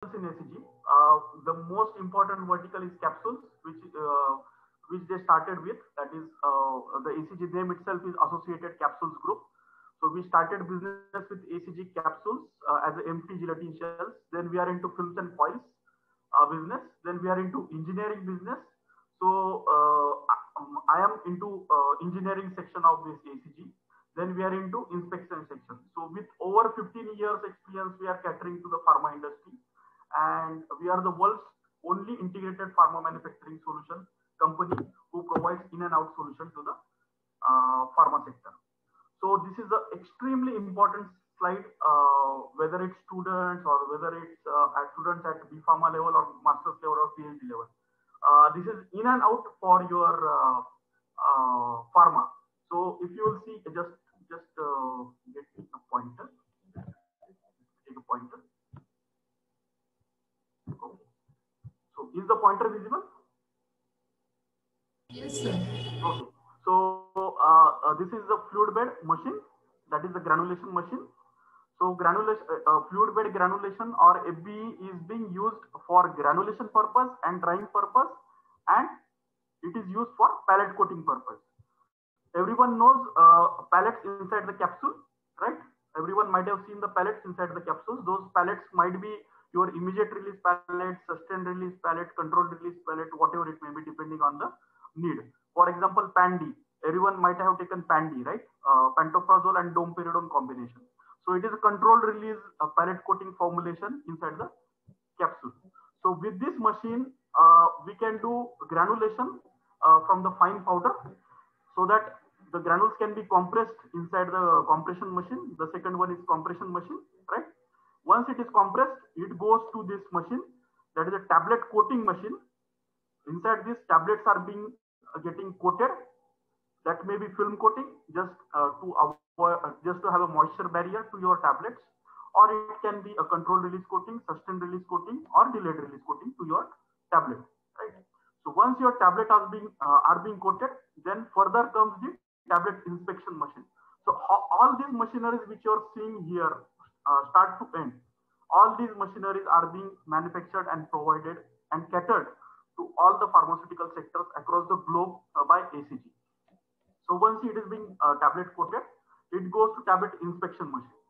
in ACG. Uh, the most important vertical is capsules, which uh, which they started with. That is, uh, the ACG name itself is Associated Capsules Group. So we started business with ACG capsules uh, as empty gelatin shells. Then we are into films and foils uh, business. Then we are into engineering business. So uh, um, I am into engineering section of this ACG. Then we are into inspection section. So with over 15 years experience, we are catering to the pharma industry and we are the world's only integrated pharma manufacturing solution company who provides in and out solution to the uh, pharma sector. So this is an extremely important slide, uh, whether it's students or whether it's uh, at students at B Pharma level or master's level or PhD level. Uh, this is in and out for your uh, uh, pharma. So if you will see, just just get a pointer, take a pointer. Okay. So is the pointer visible? Yes, sir. Okay. So uh, uh, this is the fluid bed machine. That is the granulation machine. So granulation, uh, uh fluid bed granulation or FBE is being used for granulation purpose and drying purpose, and it is used for pellet coating purpose. Everyone knows uh, pellets inside the capsule, right? Everyone might have seen the pellets inside the capsules. Those pellets might be your immediate release pellet, sustained release pellet, controlled release pellet, whatever it may be, depending on the need. For example, Pan-D. Everyone might have taken Pan-D, right? Uh, pantoprazole and domperidone combination. So it is a controlled release uh, pellet coating formulation inside the capsule. So with this machine, uh, we can do granulation uh, from the fine powder so that the granules can be compressed inside the compression machine. The second one is compression machine, right? Once it is compressed, it goes to this machine that is a tablet coating machine. Inside these tablets are being uh, getting coated. That may be film coating just uh, to avoid, uh, just to have a moisture barrier to your tablets, or it can be a controlled release coating, sustained release coating, or delayed release coating to your tablet. Right. So once your tablet are being uh, are being coated, then further comes the tablet inspection machine. So all these machineries which you are seeing here start to end. All these machineries are being manufactured and provided and catered to all the pharmaceutical sectors across the globe uh, by ACG. So once it is being uh, tablet coated, it goes to tablet inspection machine.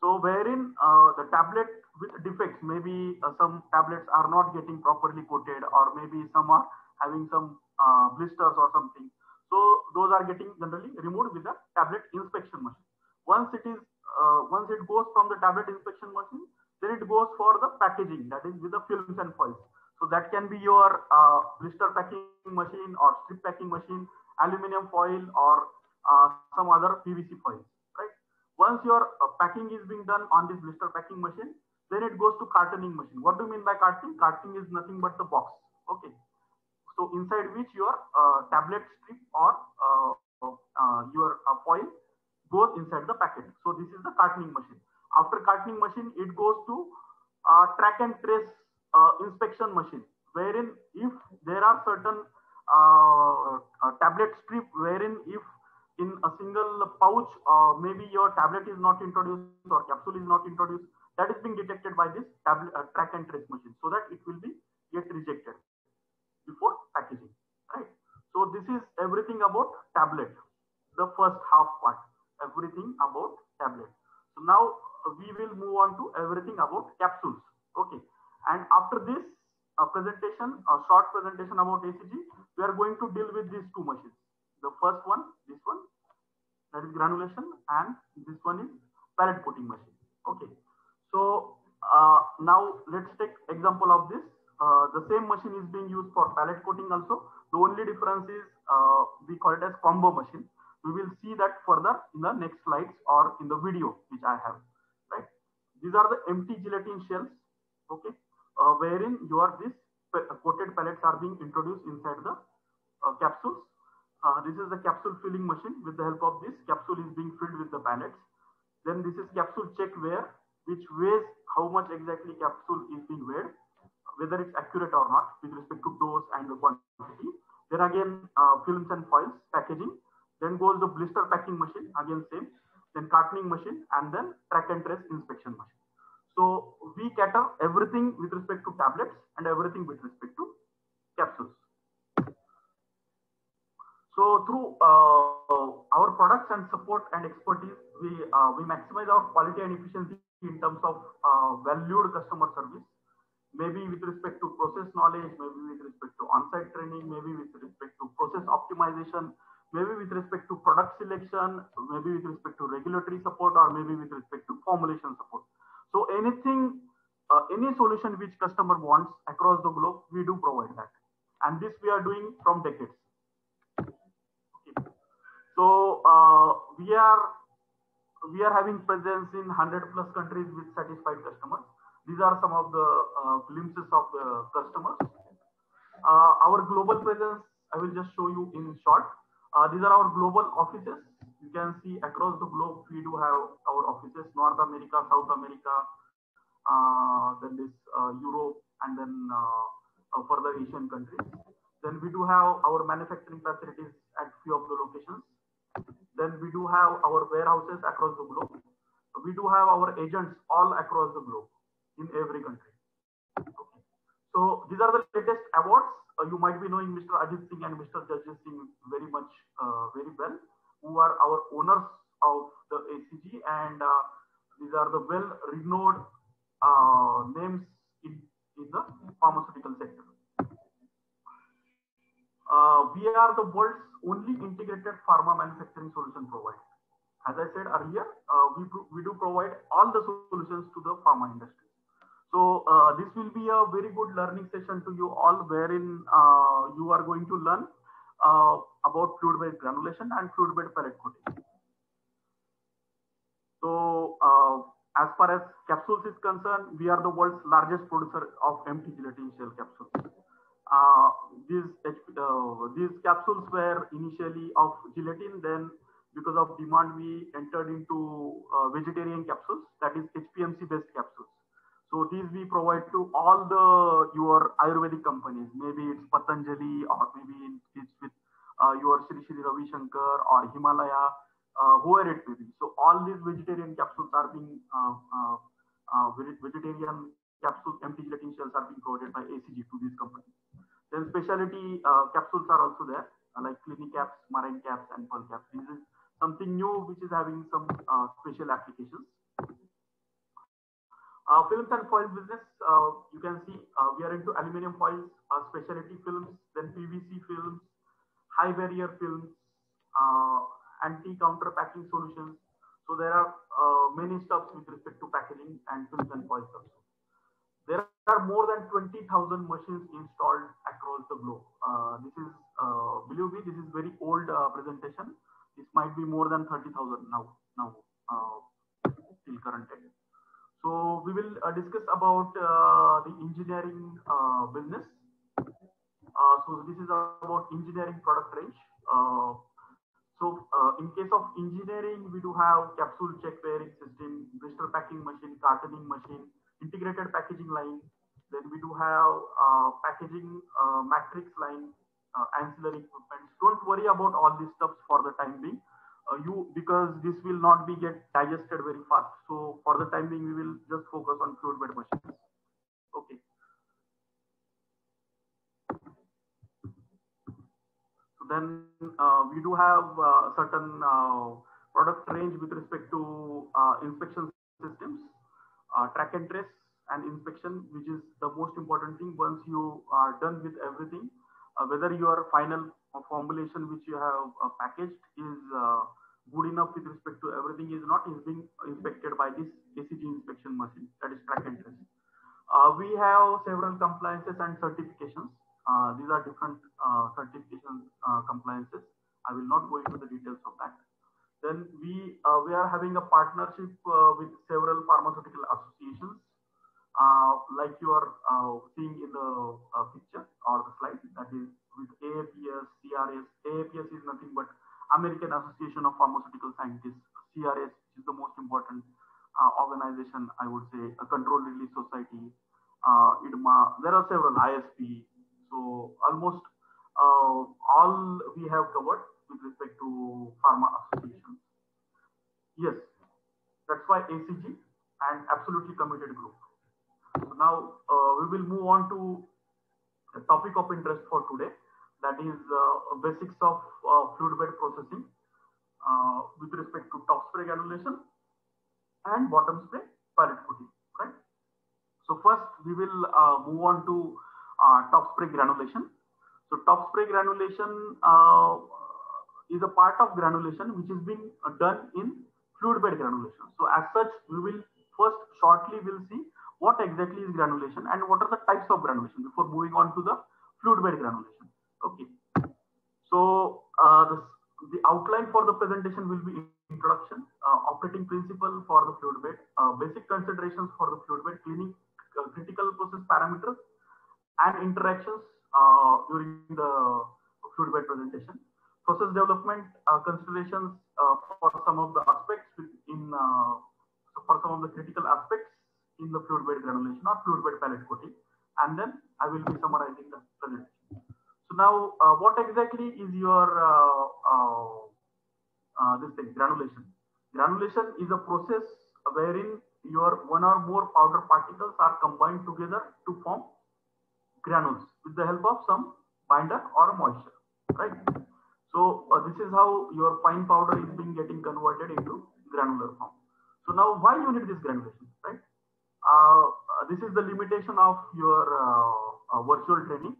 So wherein uh, the tablet with defects, maybe uh, some tablets are not getting properly coated or maybe some are having some uh, blisters or something. So those are getting generally removed with the tablet inspection machine. Once it is uh, once it goes from the tablet inspection machine, then it goes for the packaging, that is with the films and foils. So that can be your uh, blister packing machine or strip packing machine, aluminum foil or uh, some other PVC foil, right? Once your uh, packing is being done on this blister packing machine, then it goes to cartoning machine. What do you mean by cartoning? Cartoning is nothing but the box, okay? So inside which your uh, tablet strip or uh, your foil goes inside the packet. So this is the cartoning machine. After cartoning machine, it goes to uh, track and trace uh, inspection machine, wherein if there are certain uh, uh tablet strip, wherein if in a single pouch, uh, maybe your tablet is not introduced or capsule is not introduced, that is being detected by this tablet track and trace machine, so that it will be get rejected before packaging. Right. So this is everything about tablet, the first half part everything about tablet. So now uh, we will move on to everything about capsules. Okay. And after this presentation, a short presentation about ACG, we are going to deal with these two machines. The first one, this one, that is granulation, and this one is pellet coating machine. Okay. So uh, now let's take example of this. Uh, the same machine is being used for pellet coating also. The only difference is uh, we call it as combo machine we will see that further in the next slides or in the video which I have, right? These are the empty gelatin shells, okay, uh, wherein your this coated pellets are being introduced inside the uh, capsules. Uh, this is the capsule filling machine. With the help of this, capsule is being filled with the pellets. Then this is capsule check weigh, which weighs how much exactly capsule is being weighed, whether it's accurate or not with respect to dose and the quantity. Then again, uh, films and foils, packaging, then goes the blister packing machine, again same. Then cartoning machine and then track and trace inspection machine. So we cater everything with respect to tablets and everything with respect to capsules. So through uh, our products and support and expertise, we uh, we maximize our quality and efficiency in terms of uh, valued customer service. Maybe with respect to process knowledge, maybe with respect to on-site training, maybe with respect to process optimization, maybe with respect to product selection, maybe with respect to regulatory support, or maybe with respect to formulation support. So anything, uh, any solution which customer wants across the globe, we do provide that. And this we are doing from decades. Okay. So uh, we are we are having presence in 100 plus countries with satisfied customers. These are some of the uh, glimpses of the customers. Uh, our global presence, I will just show you in short. Uh, these are our global offices. You can see across the globe, we do have our offices, North America, South America, uh, then this uh, Europe, and then uh, further Asian countries. Then we do have our manufacturing facilities at few of the locations. Then we do have our warehouses across the globe. We do have our agents all across the globe in every country. These are the latest awards. Uh, you might be knowing Mr. Ajit Singh and Mr. Jajit Singh very much, uh, very well, who are our owners of the ACG, and uh, these are the well-renowned uh, names in, in the pharmaceutical sector. Uh, we are the world's only integrated pharma manufacturing solution provider. As I said earlier, uh, we, we do provide all the solutions to the pharma industry. So uh, this will be a very good learning session to you all, wherein uh, you are going to learn uh, about fluid bed granulation and fluid bed pellet coating. So uh, as far as capsules is concerned, we are the world's largest producer of empty gelatin shell capsules. Uh, these uh, these capsules were initially of gelatin. Then, because of demand, we entered into vegetarian capsules, that is HPMC based capsules. So these we provide to all the your Ayurvedic companies. Maybe it's Patanjali, or maybe it's with uh, your Sri Sri Ravi Shankar or Himalaya, uh, whoever it may be. So all these vegetarian capsules are being uh, vegetarian capsules, empty gelatin shells are being provided by ACG to these companies. Then specialty uh, capsules are also there, uh, like Clinicaps, Marine Caps, and Pearl Caps. This is something new which is having some uh, special applications. Uh, films and foil business, uh, you can see uh, we are into aluminum foils, specialty films, then PVC films, high barrier films, anti-counter packing solutions. So there are many steps with respect to packaging and films and foils also. There are more than 20,000 machines installed across the globe. Uh, this is, uh, believe me, this is very old uh, presentation. This might be more than 30,000 now, now till current. So we will discuss about the engineering business. so this is about engineering product range. So uh, in case of engineering, we do have capsule check weighing system, blister packing machine, cartoning machine, integrated packaging line. Then we do have uh, packaging uh, matrix line, uh, ancillary equipment. Don't worry about all these stuff for the time being. Uh, you because this will not be get digested very fast. So for the time being, we will just focus on fluid bed machines. Okay. So then uh, we do have uh, certain product range with respect to inspection systems uh, track and trace and inspection, which is the most important thing. Once you are done with everything, uh, whether your final formulation which you have uh, packaged is uh, good enough with respect to everything is not is being inspected by this ACG inspection machine that is track and trace. Uh, we have several compliances and certifications. Uh, these are different certification compliances. I will not go into the details of that. Then we uh, we are having a partnership uh, with several pharmaceutical associations, uh, like you are uh, seeing in the uh, picture or the slide. That is with AAPS, CRS. AAPS is nothing but American Association of Pharmaceutical Scientists. CRS is the most important uh, organization, I would say, a control release society. IDMA. There are several ISP. So almost all we have covered with respect to pharma associations. Yes, that's why ACG and absolutely committed group. So now uh, we will move on to the topic of interest for today, that is uh, basics of uh, fluid bed processing uh, with respect to top spray granulation and bottom spray pellet coating, right? So first we will uh, move on to uh, top spray granulation. So top spray granulation uh, of granulation which is being done in fluid bed granulation. So as such, we will first shortly we'll see what exactly is granulation and what are the types of granulation before moving on to the fluid bed granulation. Okay. So uh, the, the outline for the presentation will be introduction, uh, operating principle for the fluid bed, uh, basic considerations for the fluid bed, cleaning, uh, critical process parameters, and interactions Uh, considerations uh, for some of the aspects in uh, for some of the critical aspects in the fluid bed granulation or fluid bed pellet coating, and then I will be summarizing the presentation. So now, uh, what exactly is your this thing granulation? Granulation is a process wherein your one or more powder particles are combined together to form granules with the help of some binder or moisture, right? So uh, this is how your fine powder is being getting converted into granular form. So now why you need this granulation, right? Uh, this is the limitation of your uh, uh virtual training.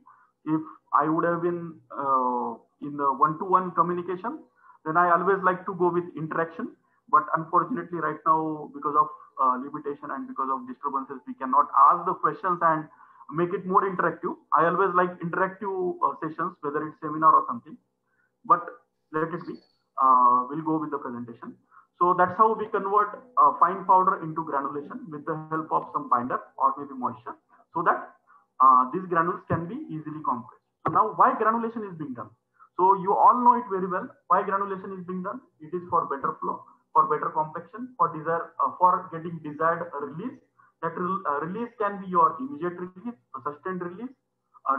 If I would have been uh, in the one-to-one -one communication, then I always like to go with interaction. But unfortunately, right now, because of uh, limitation and because of disturbances, we cannot ask the questions and make it more interactive. I always like interactive sessions, whether it's seminar or something. But let it be. Uh, we'll go with the presentation. So that's how we convert uh, fine powder into granulation with the help of some binder or maybe moisture, so that uh, these granules can be easily compressed. So now, why granulation is being done? So you all know it very well. Why granulation is being done? It is for better flow, for better compaction, for desire, uh, for getting desired release that uh, release can be your immediate release, sustained release,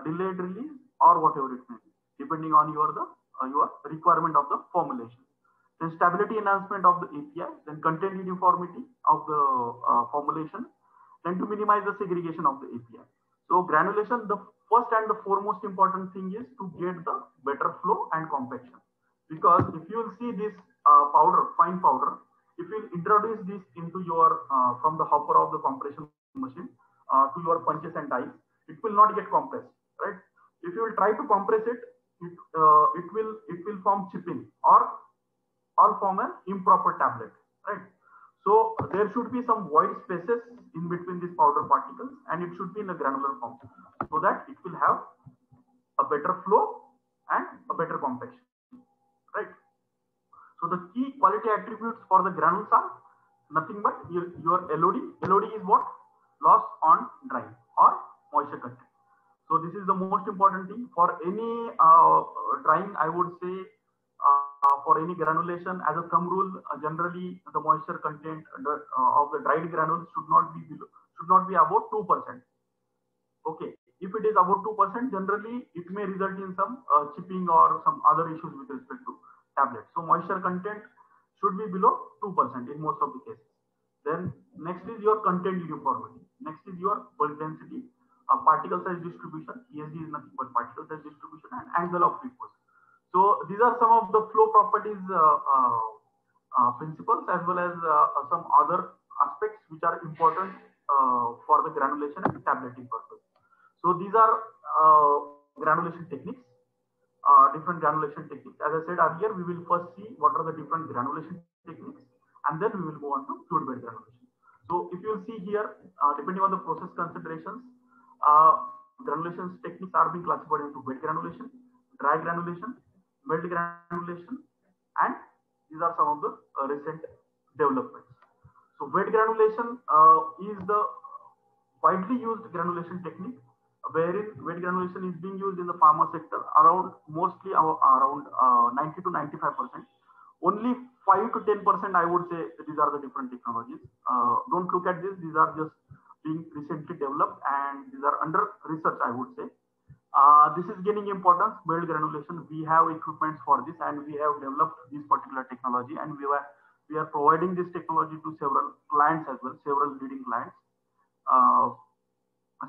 delayed release, or whatever it may be, depending on your the uh, your requirement of the stability enhancement of the API, then content uniformity of the uh, formulation, then to minimize the segregation of the API. So granulation, the first and the foremost important thing is to get the better flow and compaction. Because if you will see this uh, powder, fine powder, if you introduce this into your uh, from the hopper of the compression machine uh, to your punches and dies, it will not get compressed, right? If you will try to compress it, it uh, it will it will form chipping or or form an improper tablet, right? So there should be some void spaces in between these powder particles, and it should be in a granular form, so that it will have a better flow and a better compaction, right? So the key quality attributes for the granules are nothing but your, your LOD. LOD is what? Loss on drying or moisture content. So this is the most important thing for any uh, drying. I would say for any granulation, as a thumb rule, uh, generally the moisture content uh, of the dried granules should not be below, should not be about two percent. Okay, if it is about two percent, generally it may result in some uh, chipping or some other issues with respect to tablets. So moisture content should be below 2% in most of the cases. Then next is your content uniformity. Next is your bulk density, uh, particle size distribution. PSD is nothing but particle size distribution and angle of repose. So these are some of the flow properties uh, uh, uh principles as well as some other aspects which are important for the granulation and tableting purpose. So these are granulation techniques uh, different granulation techniques. As I said earlier, we will first see what are the different granulation techniques and then we will go on to fluid bed granulation. So if you see here, uh, depending on the process considerations, uh, granulation techniques are being classified into wet granulation, dry granulation, melt granulation, and these are some of the uh, recent developments. So wet granulation uh, is the widely used granulation technique wherein wet granulation is being used in the pharma sector around mostly around uh, 90 to 95 percent. Only 5 to 10 percent, I would say, these are the different technologies. Uh, don't look at this; these are just being recently developed and these are under research. I would say. Uh, this is gaining importance. Wet granulation. We have equipments for this, and we have developed this particular technology, and we were we are providing this technology to several clients as well, several leading clients. Uh,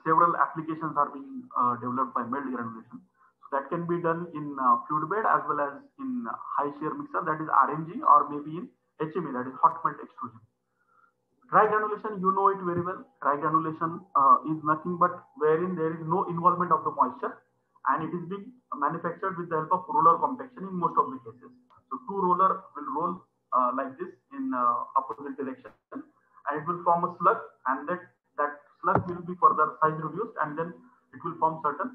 several applications are being uh, developed by melt granulation. So that can be done in uh, fluid bed as well as in high shear mixer, that is RMG, or maybe in HME, that is hot melt extrusion. Dry granulation, you know it very well. Dry granulation uh, is nothing but wherein there is no involvement of the moisture and it is being manufactured with the help of roller compaction in most of the cases. So two roller will roll uh, like this in uh, opposite direction and it will form a slug and that, that slug will be further size reduced and then it will form certain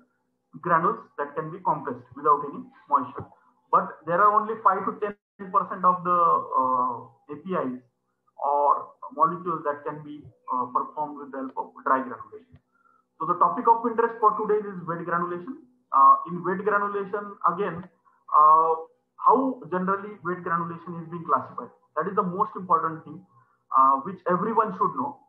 granules that can be compressed without any moisture. But there are only 5 to 10 percent of the uh, APIs or molecules that can be uh, performed with the help of dry granulation. So the topic of interest for today is wet granulation. Uh, in wet granulation, again, uh, how generally wet granulation is being classified. That is the most important thing, uh, which everyone should know.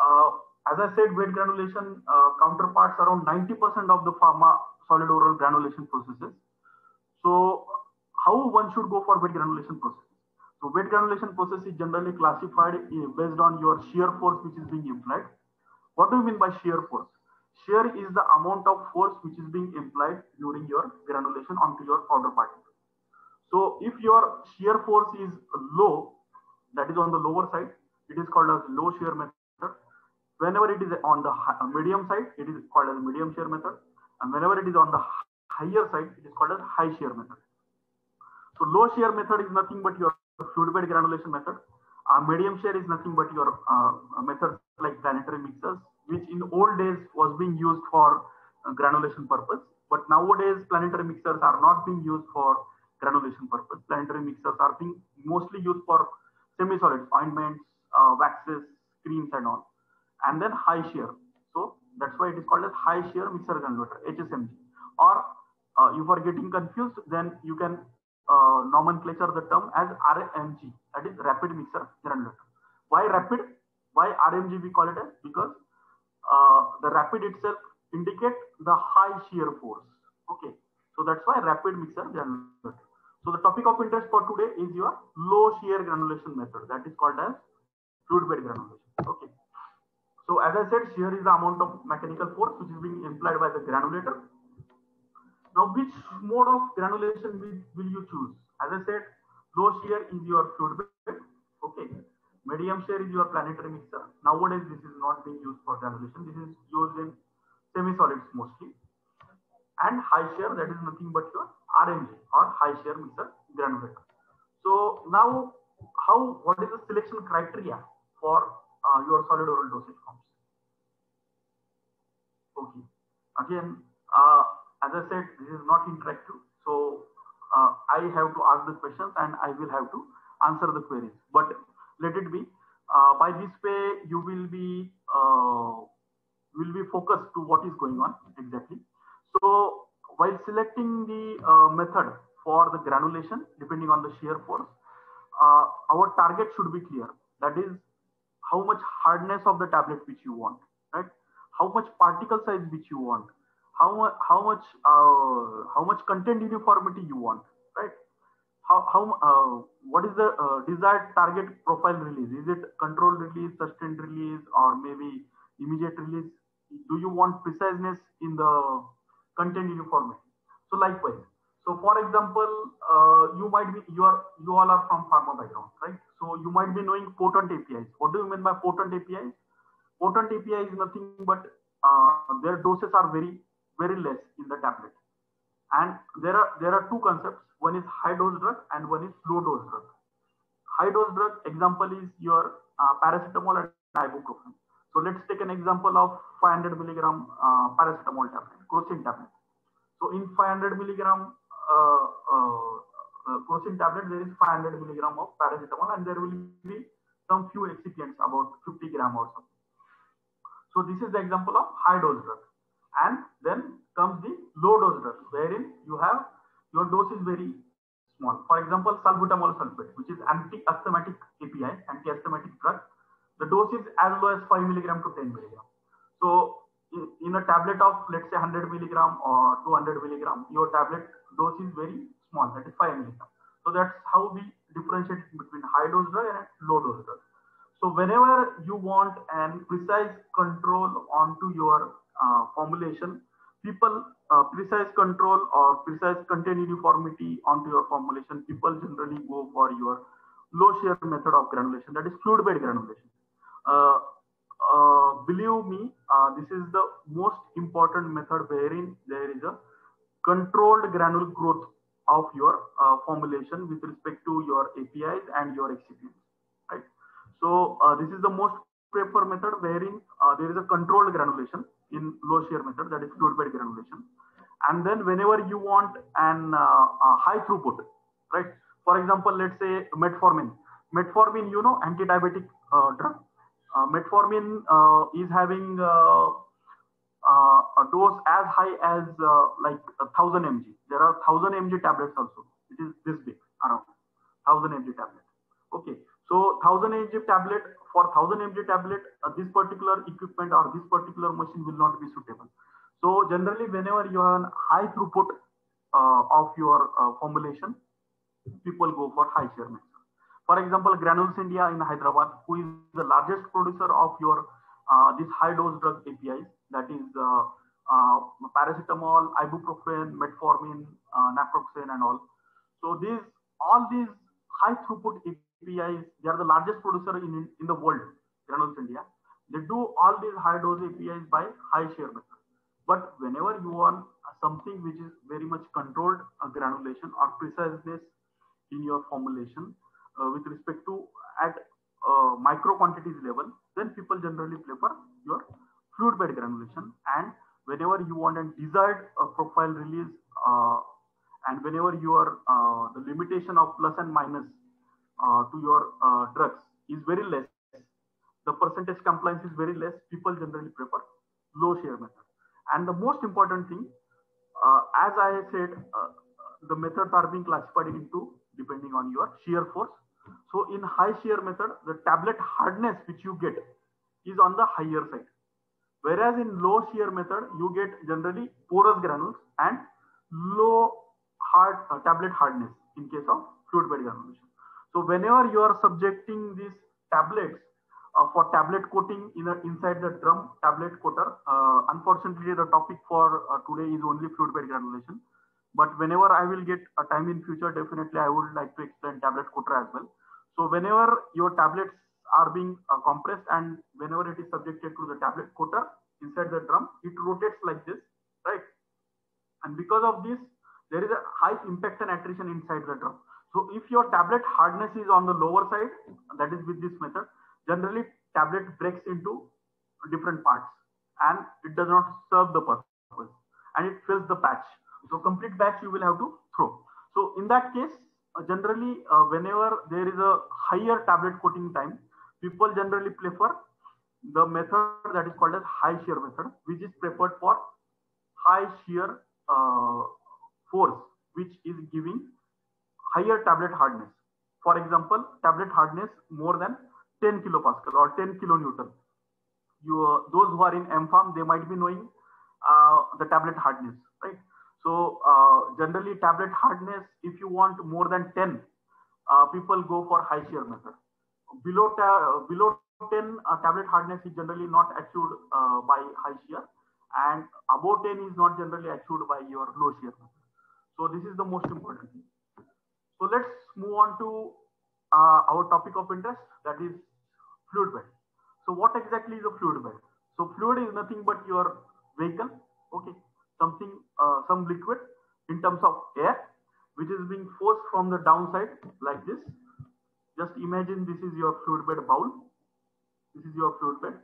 Uh, as I said, wet granulation uh, counterparts around 90% of the pharma solid oral granulation processes. So how one should go for wet granulation process? So wet granulation process is generally classified eh, based on your shear force which is being applied. What do you mean by shear force? Shear is the amount of force which is being applied during your granulation onto your powder particle. So if your shear force is low, that is on the lower side, it is called as low shear method. Whenever it is on the medium side, it is called as medium shear method. And whenever it is on the higher side, it is called as high shear method. So low shear method is nothing but your fluid bed granulation method. Uh, medium shear is nothing but your uh, methods like planetary mixers, which in old days was being used for uh, granulation purpose. But nowadays, planetary mixers are not being used for granulation purpose. Planetary mixers are being mostly used for semi-solid ointments, uh, waxes, creams, and all. And then high shear. So that's why it is called as high shear mixer granulator, HSMG. Or uh, if you are getting confused, then you can uh, nomenclature of the term as RMG, that is rapid mixer granulator. Why rapid? Why RMG we call it as? Because uh, the rapid itself indicate the high shear force. Okay, so that's why rapid mixer granulator. So the topic of interest for today is your low shear granulation method that is called as fluid bed granulation. Okay. So as I said, shear is the amount of mechanical force which is being implied by the granulator now, which mode of granulation will, will you choose? As I said, low shear is your fluid bed. Okay. Medium shear is your planetary mixer. Nowadays, this is not being used for granulation. This is used in semi-solids mostly. And high shear, that is nothing but your RMG or high shear mixer granulator. So now, how what is the selection criteria for uh, your solid oral dosage forms? Okay. Again, uh, as I said, this is not interactive. So uh, I have to ask the questions and I will have to answer the queries. But let it be. Uh, by this way, you will be uh, will be focused to what is going on exactly. So while selecting the uh, method for the granulation, depending on the shear force, uh, our target should be clear. That is how much hardness of the tablet which you want, right? How much particle size which you want, how much how much uh, how much content uniformity you want right? How how uh, what is the uh, desired target profile release? Is it controlled release sustained release or maybe immediate release? Do you want preciseness in the content uniformity? So likewise. So for example uh, you might be you are you all are from pharma background right? So you might be knowing potent apis what do you mean by potent apis potent api is nothing but uh, their doses are very very less in the tablet. And there are there are two concepts. One is high dose drug and one is low dose drug. High dose drug example is your uh, paracetamol and ibuprofen. So let's take an example of 500 milligram uh, paracetamol tablet, crocin tablet. So in 500 milligram uh, uh, uh, crocin tablet, there is 500 milligram of paracetamol and there will be some few excipients about 50 gram or so. So this is the example of high dose drug and then comes the low dose drug wherein you have your dose is very small. For example, salbutamol sulfate, which is anti-asthmatic API, anti-asthmatic drug. The dose is as low as 5 milligram to 10 milligram. So in, in a tablet of let's say 100 milligram or 200 milligram, your tablet dose is very small, that is 5 milligram. So that's how we differentiate between high dose drug and low dose drug. So whenever you want an precise control onto your uh, formulation, people uh, precise control or precise content uniformity onto your formulation, people generally go for your low shear method of granulation, that is fluid bed granulation. Uh, uh, believe me, uh, this is the most important method wherein there is a controlled granule growth of your uh, formulation with respect to your APIs and your excipients, right? So this is the most preferred method wherein uh, there is a controlled granulation in low shear method, that is fluid bed granulation. And then whenever you want an high throughput, right? For example, let's say metformin. Metformin, you know, anti-diabetic drug uh, metformin uh, is having uh, a dose as high as like a thousand mg. There are thousand mg tablets also. It is this big, around thousand mg tablet. Okay, so thousand mg tablet for thousand mg tablet, this particular equipment or this particular machine will not be suitable. So generally, whenever you have high throughput uh, of your uh, formulation, people go for high shear mix. For example, Granules India in Hyderabad, who is the largest producer of your uh, this high dose drug APIs, that is uh, uh, paracetamol, ibuprofen, metformin, uh, naproxen, and all. So these all these high throughput APIs, they are the largest producer in in the world. Granules India, they do all these high dose APIs by high shear method. But whenever you want something which is very much controlled uh, granulation or preciseness in your formulation, uh, with respect to at uh, micro quantities level, then people generally prefer your fluid bed granulation. And whenever you want a desired uh, profile release, and whenever your the limitation of plus and minus to your drugs is very less, the percentage compliance is very less, people generally prefer low shear method. And the most important thing, uh, as I said, uh, the methods are being classified into depending on your shear force so in high shear method, the tablet hardness which you get is on the higher side. Whereas in low shear method, you get generally porous granules and low hard uh, tablet hardness in case of fluid bed granulation. So whenever you are subjecting these tablets uh, for tablet coating in a, inside the drum tablet coater, uh, unfortunately the topic for uh, today is only fluid bed granulation. But whenever I will get a time in future, definitely I would like to explain tablet coater as well. So whenever your tablets are being uh, compressed and whenever it is subjected to the tablet coater inside the drum, it rotates like this, right? And because of this, there is a high impact and attrition inside the drum. So if your tablet hardness is on the lower side, that is with this method, generally tablet breaks into different parts and it does not serve the purpose and it fills the patch. So complete batch you will have to throw. So in that case, uh, generally uh, whenever there is a higher tablet coating time, people generally prefer the method that is called as high shear method, which is preferred for high shear uh, force, which is giving higher tablet hardness. For example, tablet hardness more than 10 kilopascal or 10 kilonewton. You, uh, those who are in MPharm, they might be knowing uh, the tablet hardness, right? So uh, generally tablet hardness, if you want more than 10, uh, people go for high shear method. Below, below 10 uh, tablet hardness is generally not achieved uh, by high shear and above 10 is not generally achieved by your low shear method. So this is the most important thing. So let's move on to uh, our topic of interest that is fluid bed. So what exactly is a fluid bed? So fluid is nothing but your vehicle. Okay something, uh, some liquid in terms of air, which is being forced from the downside like this. Just imagine this is your fluid bed bowl. This is your fluid bed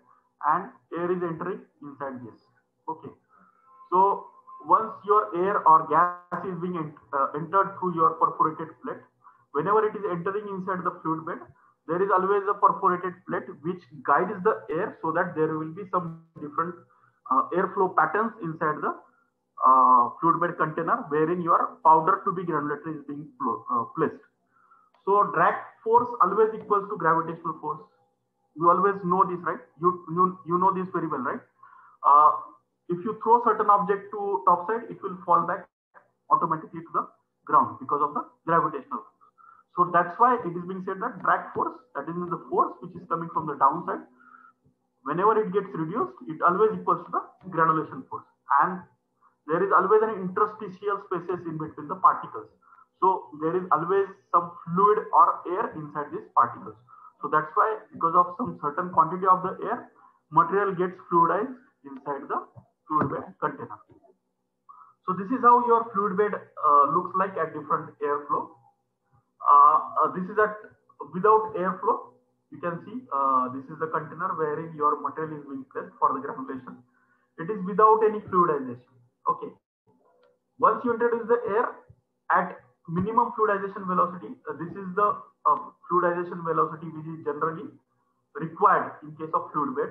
and air is entering inside this. Okay. So once your air or gas is being ent uh, entered through your perforated plate, whenever it is entering inside the fluid bed, there is always a perforated plate which guides the air so that there will be some different uh, airflow patterns inside the uh, fluid bed container wherein your powder to be granulated is being uh, placed. So drag force always equals to gravitational force. You always know this, right? You you, you know this very well, right? If you throw certain object to top side, it will fall back automatically to the ground because of the gravitational force. So that's why it is being said that drag force, that is the force which is coming from the downside, whenever it gets reduced, it always equals to the granulation force. And there is always an interstitial spaces in between the particles. So there is always some fluid or air inside these particles. So that's why because of some certain quantity of the air, material gets fluidized inside the fluid bed container. So this is how your fluid bed uh, looks like at different airflow. Uh, uh, this is at without airflow. You can see uh, this is the container wherein your material is being placed for the granulation. It is without any fluidization. Okay. Once you introduce the air at minimum fluidization velocity, uh, this is the fluidization velocity which is generally required in case of fluid bed,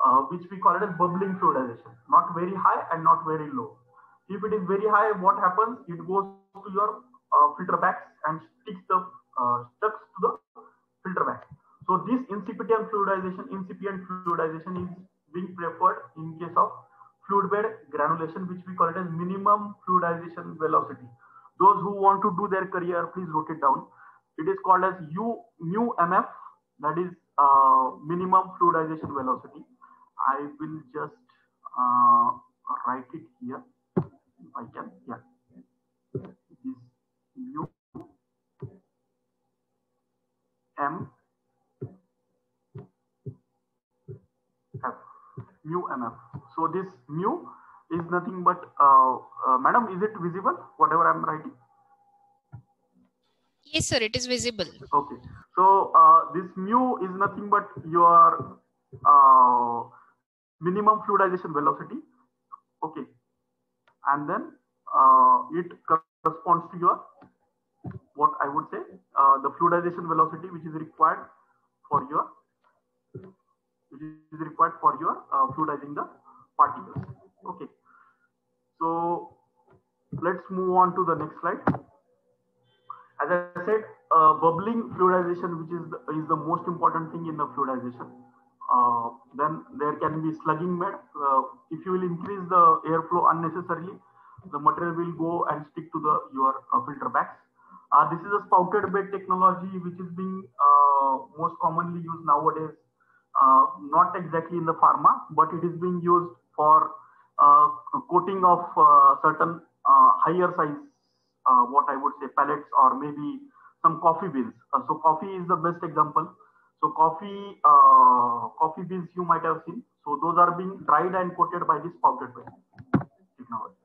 uh, which we call it as bubbling fluidization, not very high and not very low. If it is very high, what happens? It goes to your uh, filter bags and sticks the uh, stuck to the filter bag. So this incipient fluidization, incipient fluidization is being preferred in case of fluid bed granulation, which we call it as minimum fluidization velocity. Those who want to do their career, please wrote it down. It is called as U mu MF, that is uh, minimum fluidization velocity. I will just uh, write it here. If I can, yeah. It is mu M F mu MF. So this mu is nothing but, uh, uh, madam, is it visible? Whatever I'm writing. Yes, sir, it is visible. Okay. So uh, this mu is nothing but your uh, minimum fluidization velocity. Okay. And then uh, it corresponds to your what I would say uh, the fluidization velocity which is required for your which is required for your uh, fluidizing the particles. Okay. So let's move on to the next slide. As I said, uh, bubbling fluidization, which is the, is the most important thing in the fluidization. Uh, then there can be slugging made. Uh, if you will increase the airflow unnecessarily, the material will go and stick to the your uh, filter bags. Uh, this is a spouted bed technology, which is being uh, most commonly used nowadays. not exactly in the pharma, but it is being used for coating of certain higher size, what I would say pellets or maybe some coffee beans. so coffee is the best example. So coffee, uh, coffee beans you might have seen. So those are being dried and coated by this spouted bed technology.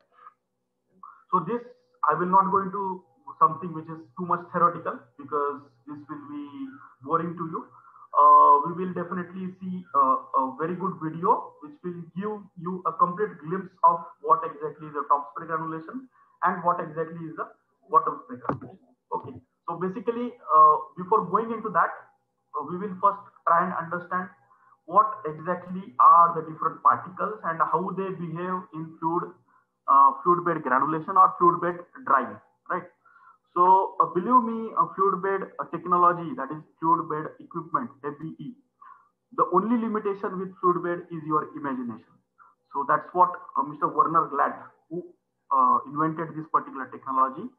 So this I will not go into something which is too much theoretical because this will be boring to you. Uh, we will definitely see uh, a very good video which will give you a complete glimpse of what exactly is the top spray granulation and what exactly is the bottom spray granulation. Okay, so basically uh, before going into that, we will first try and understand what exactly are the different particles and how they behave in fluid uh, fluid bed granulation or fluid bed drying, right? So uh, believe me, a fluid bed uh, technology, that is fluid bed equipment, FBE, the only limitation with fluid bed is your imagination. So that's what uh, Mr. Werner Glatt, who uh, invented this particular technology,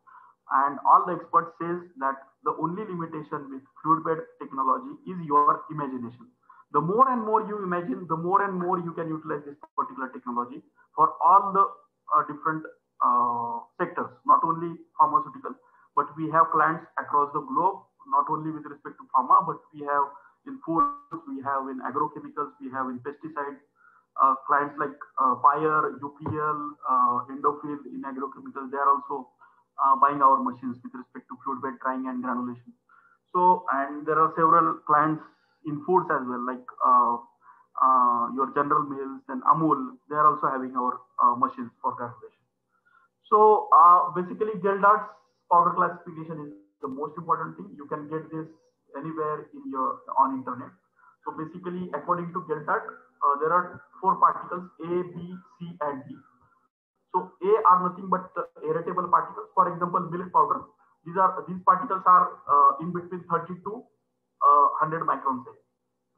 and all the experts says that the only limitation with fluid bed technology is your imagination. The more and more you imagine, the more and more you can utilize this particular technology for all the uh, different uh, sectors, not only pharmaceutical, but we have clients across the globe, not only with respect to pharma, but we have in food, we have in agrochemicals, we have in pesticides, uh, clients like uh, Bayer, UPL, uh, Indofil in agrochemicals, they are also uh, buying our machines with respect to fluid bed drying and granulation. So, and there are several clients in foods as well, like uh, your General Mills and Amul, they are also having our uh, machines for granulation. So uh, basically Geldart's powder classification is the most important thing. You can get this anywhere in your on internet. So basically according to Geldart, uh, there are four particles A, B, C and D. So A are nothing but aeratable particles. For example, milk powder. These are these particles are uh, in between 30 to 100 microns,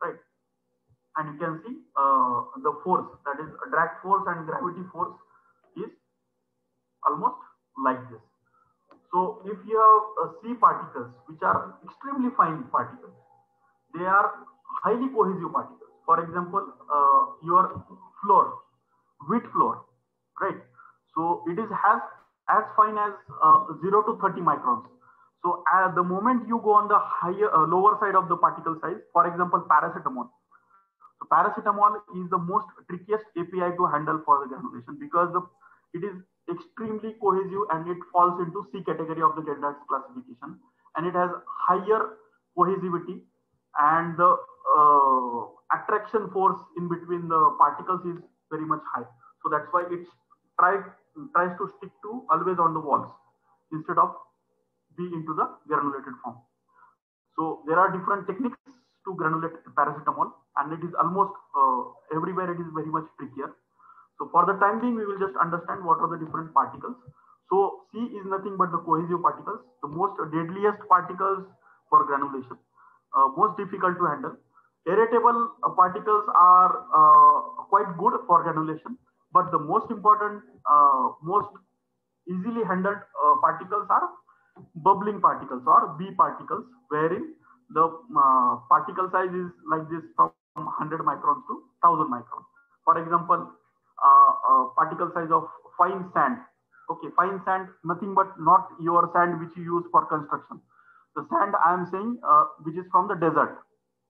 right? and you can see uh, the force that is drag force and gravity force is almost like this So if you have uh, C particles, which are extremely fine particles, they are highly cohesive particles. For example, uh, your floor, wheat floor, right? So it is has as fine as uh, 0 to 30 microns. So at the moment you go on the higher, uh, lower side of the particle size, for example, paracetamol. So paracetamol is the most trickiest API to handle for the granulation because the, it is extremely cohesive and it falls into C category of the Geldart's classification and it has higher cohesivity and the uh, attraction force in between the particles is very much high. So that's why it's tries tries to stick to always on the walls instead of be into the granulated form. So there are different techniques to granulate paracetamol and it is almost uh, everywhere it is very much trickier. So for the time being, we will just understand what are the different particles. So C is nothing but the cohesive particles, the most deadliest particles for granulation, uh, most difficult to handle. Aeratable uh, particles are uh, quite good for granulation, but the most important, uh, most easily handled uh, particles are bubbling particles or B particles, wherein the uh, particle size is like this from 100 microns to 1000 microns. For example, uh, uh, particle size of fine sand. Okay, fine sand, nothing but not your sand which you use for construction. The sand I am saying, uh, which is from the desert.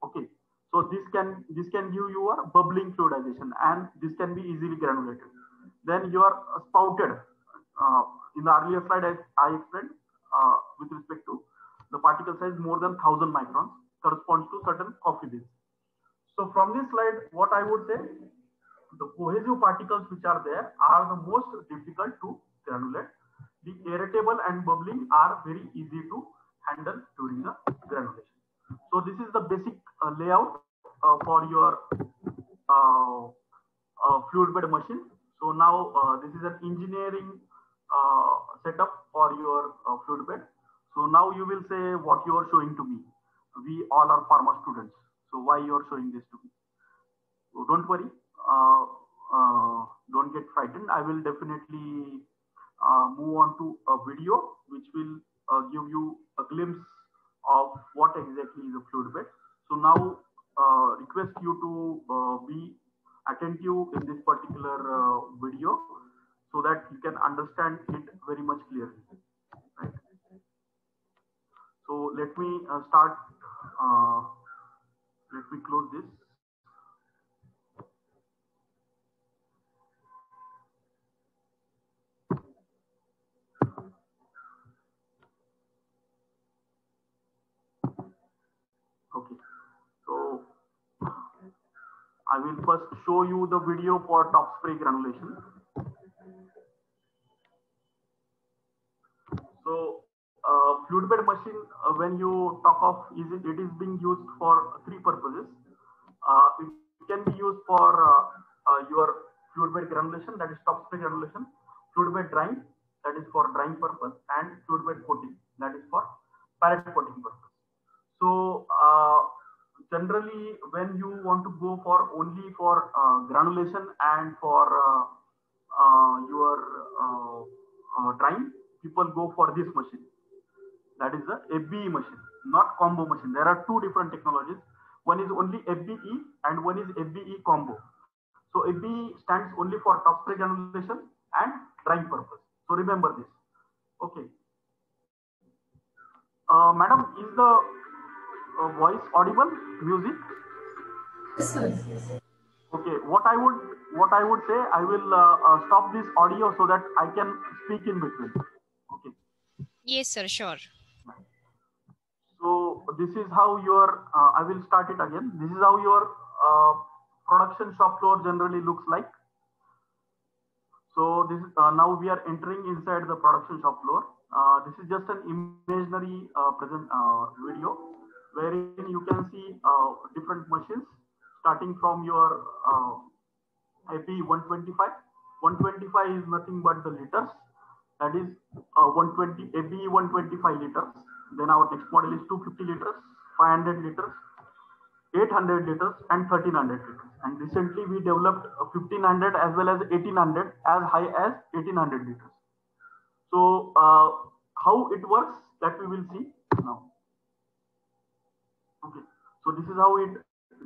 Okay, so this can this can give you a bubbling fluidization, and this can be easily granulated. Then you are spouted. Uh, in the earlier slide, I, I explained uh, with respect to the particle size more than 1000 microns corresponds to certain coffee beans. So from this slide, what I would say, the cohesive particles which are there are the most difficult to granulate. The aeratable and bubbling are very easy to handle during the granulation. So this is the basic uh, layout uh, for your uh, uh fluid bed machine. So now uh, this is an engineering setup for your fluid bed. So now you will say what you are showing to me. We all are pharma students. So why you are showing this to me? So don't worry. Don't get frightened. I will definitely move on to a video which will give you a glimpse of what exactly is a fluid bed. So now uh, request you to uh, be attentive in this particular video so that you can understand it very much clearly. Right. So let me start. let me close this. Okay, so I will first show you the video for top spray granulation. So uh, fluid bed machine, uh, when you talk of, is it, it is being used for three purposes. Uh, it can be used for uh, uh, your fluid bed granulation, that is top spray granulation, fluid bed drying, that is for drying purpose, and fluid bed coating, that is for pellet coating purpose. So uh, generally, when you want to go for only for uh, granulation and for uh, uh your drying, people go for this machine. That is the FBE machine, not combo machine. There are two different technologies. One is only FBE and one is FBE combo. So FBE stands only for top granulation and drying purpose. So remember this. Okay. Uh, madam, is the uh, voice audible music? Yes sir. Okay what i would what i would say i will uh, uh, stop this audio so that i can speak in between. Okay. Yes sir sure. So this is how your uh, i will start it again. This is how your uh, production shop floor generally looks like. So this uh, now we are entering inside the production shop floor. This is just an imaginary present video wherein you can see uh, different machines starting from your uh, IP 125. 125 is nothing but the liters. That is uh, 120 AB 125 liters. Then our next model is 250 liters, 500 liters, 800 liters, and 1300 liters. And recently we developed 1500 as well as 1800 as high as 1800 liters. So uh, how it works that we will see now. Okay, so this is how it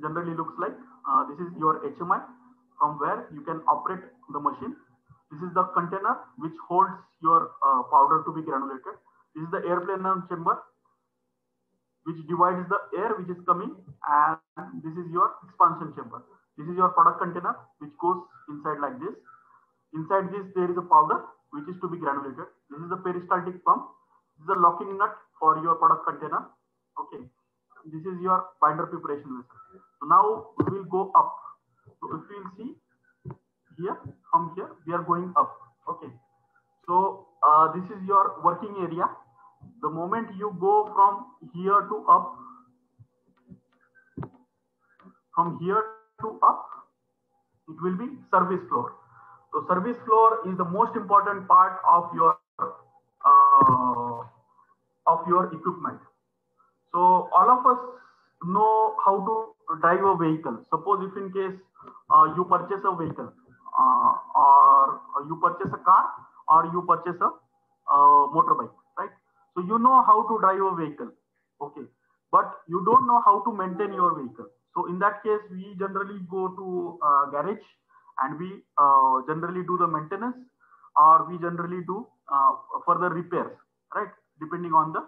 generally looks like. Uh, this is your HMI from where you can operate the machine. This is the container which holds your uh, powder to be granulated. This is the air plenum chamber which divides the air which is coming and this is your expansion chamber. This is your product container which goes inside like this. Inside this there is a powder which is to be granulated. This is the peristaltic pump. This is the locking nut for your product container. Okay. This is your binder preparation vessel. So now we will go up. So if you will see here from here we are going up. Okay. So uh, this is your working area. The moment you go from here to up, from here to up, it will be service floor. So service floor is the most important part of your uh, of your equipment. So all of us know how to drive a vehicle. Suppose if in case uh, you purchase a vehicle uh, or you purchase a car or you purchase a uh, motorbike, right? So you know how to drive a vehicle, okay, but you don't know how to maintain your vehicle. So in that case, we generally go to uh, garage and we uh, generally do the maintenance or we generally do uh, further repairs, right? Depending on the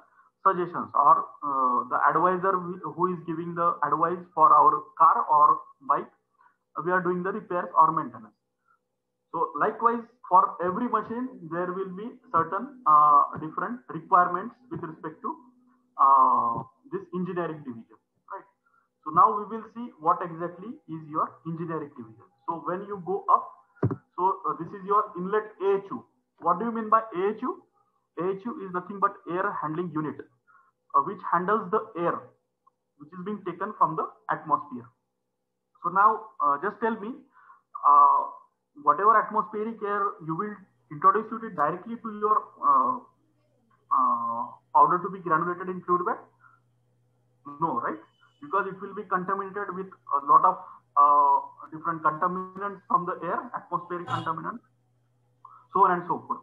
suggestions or uh, the advisor who is giving the advice for our car or bike, we are doing the repairs or maintenance. So likewise, for every machine, there will be certain uh, different requirements with respect to uh, this engineering division, right? So now we will see what exactly is your engineering division. So when you go up, so uh, this is your inlet AHU. What do you mean by AHU? AHU is nothing but air handling unit, uh, which handles the air which is being taken from the atmosphere. So now uh, just tell me, uh, whatever atmospheric air you will introduce it directly to your uh, uh, powder to be granulated in fluid bed? No, right? Because it will be contaminated with a lot of uh, different contaminants from the air, atmospheric contaminants, so on and so forth.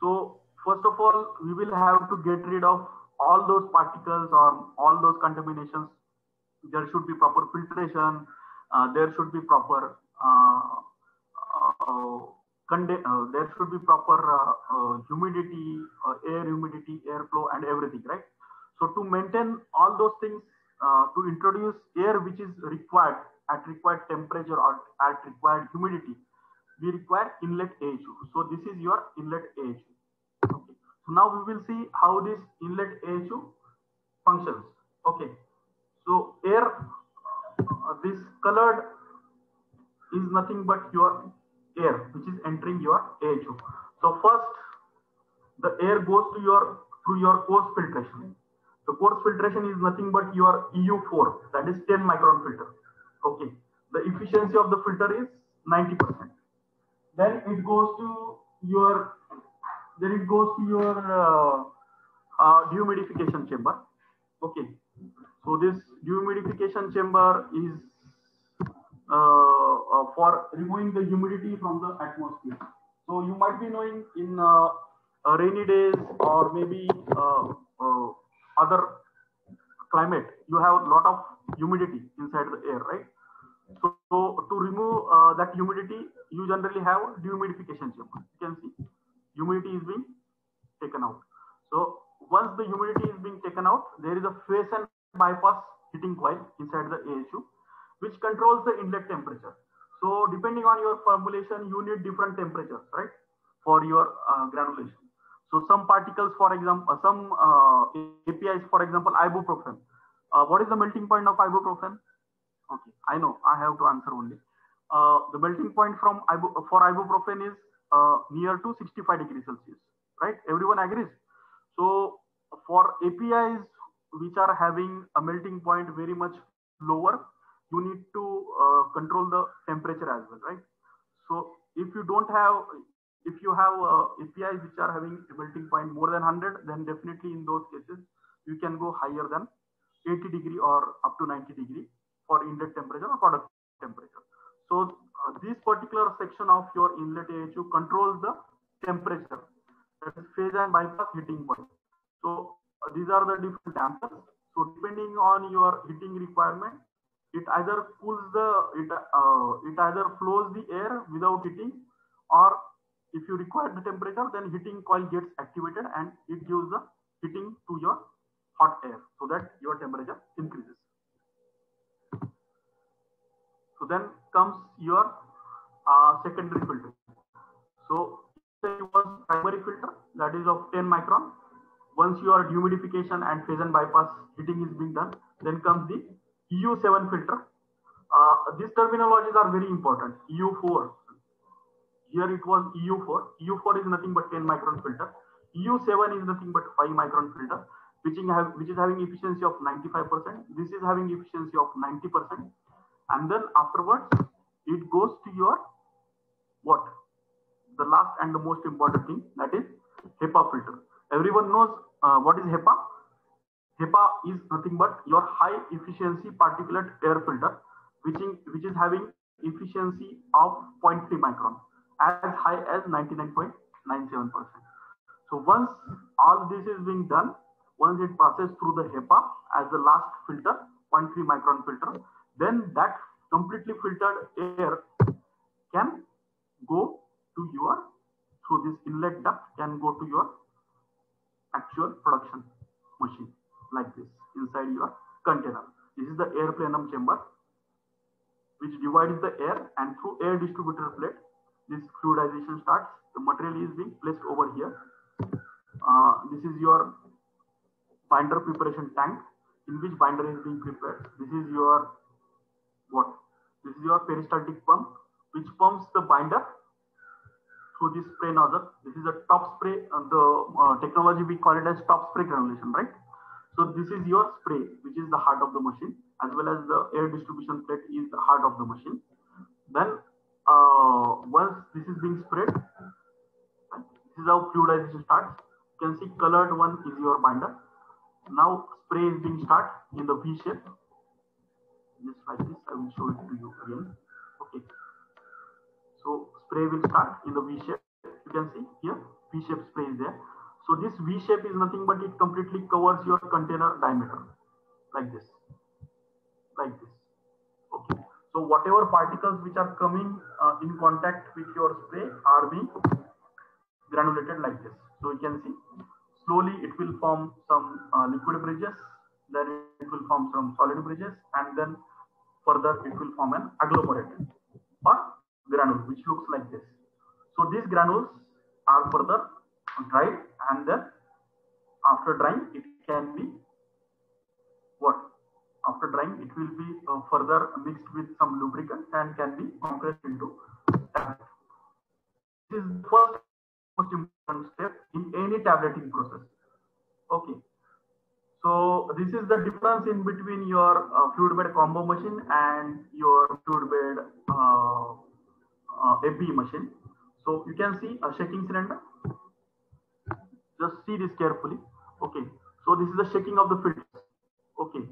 So first of all, we will have to get rid of all those particles or all those contaminations. There should be proper filtration. Uh, there should be proper uh, uh, uh, there should be proper humidity, air humidity, airflow, and everything, right? So to maintain all those things, to introduce air which is required at required temperature or at required humidity, we require inlet AHU. So this is your inlet AHU. So now we will see how this inlet AHU functions. Okay. So air, uh, this colored is nothing but your air which is entering your AHU. So first, the air goes to your through your coarse filtration. The coarse filtration is nothing but your EU4, that is 10 micron filter. Okay, the efficiency of the filter is 90%. Then it goes to your, then it goes to your uh, uh, dehumidification chamber. Okay, so this dehumidification chamber is uh, uh, for removing the humidity from the atmosphere. So you might be knowing in uh, rainy days or maybe other climate, you have a lot of humidity inside the air, right? So, so to remove uh, that humidity, you generally have dehumidification chamber. You can see humidity is being taken out. So once the humidity is being taken out, there is a face and bypass heating coil inside the AHU which controls the inlet temperature. So depending on your formulation, you need different temperatures, right? For your uh, granulation. So some particles, for example, uh, some uh, APIs, for example, ibuprofen. Uh, what is the melting point of ibuprofen? Okay, I know, I have to answer only. Uh, the melting point from for ibuprofen is uh, near to 65 degrees Celsius, right? Everyone agrees. So for APIs which are having a melting point very much lower, you need to uh, control the temperature as well, right? So if you don't have, if you have uh, APIs which are having a melting point more than 100, then definitely in those cases, you can go higher than 80 degree or up to 90 degree for inlet temperature or product temperature. So uh, this particular section of your inlet AHU controls the temperature. that is face and bypass heating point. So uh, these are the different dampers. So depending on your heating requirement, it either cools the it uh, it either flows the air without heating, or if you require the temperature, then heating coil gets activated and it gives the heating to your hot air so that your temperature increases. So then comes your uh, secondary filter. So it was primary filter that is of 10 micron. Once your humidification and face and bypass heating is being done, then comes the EU7 filter. Uh, these terminologies are very important. EU4. Here it was EU4. EU4 is nothing but 10 micron filter. EU7 is nothing but 5 micron filter, which, have, which is having efficiency of 95%. This is having efficiency of 90%. And then afterwards, it goes to your what? The last and the most important thing that is HEPA filter. Everyone knows uh, what is HEPA. HEPA is nothing but your high efficiency particulate air filter, which, in, which is having efficiency of 0.3 micron, as high as 99.97%. So once all this is being done, once it passes through the HEPA as the last filter, 0.3 micron filter, then that completely filtered air can go to your through this inlet duct can go to your actual production machine like this inside your container. This is the air plenum chamber which divides the air and through air distributor plate this fluidization starts. The material is being placed over here. Uh, this is your binder preparation tank in which binder is being prepared. This is your what? This is your peristaltic pump which pumps the binder through this spray nozzle. This is a top spray. Uh, the uh, technology we call it as top spray granulation, right? So this is your spray, which is the heart of the machine, as well as the air distribution plate is the heart of the machine. Then uh, once this is being sprayed, this is how fluidization starts. You can see colored one is your binder. Now spray is being start in the V shape. Just like this, I will show it to you again. Okay. So spray will start in the V shape. You can see here V shape spray is there. So this V shape is nothing but it completely covers your container diameter like this, like this. Okay. So whatever particles which are coming uh, in contact with your spray are being granulated like this. So you can see slowly it will form some uh, liquid bridges, then it will form some solid bridges, and then further it will form an agglomerate or granule which looks like this. So these granules are further dried and then after drying it can be what? After drying it will be uh, further mixed with some lubricant and can be compressed into tablet. This is the first most important step in any tableting process. Okay. So this is the difference in between your uh, fluid bed combo machine and your fluid bed uh, uh, FB machine. So you can see a shaking cylinder. Just see this carefully. Okay. So this is the shaking of the filters. Okay.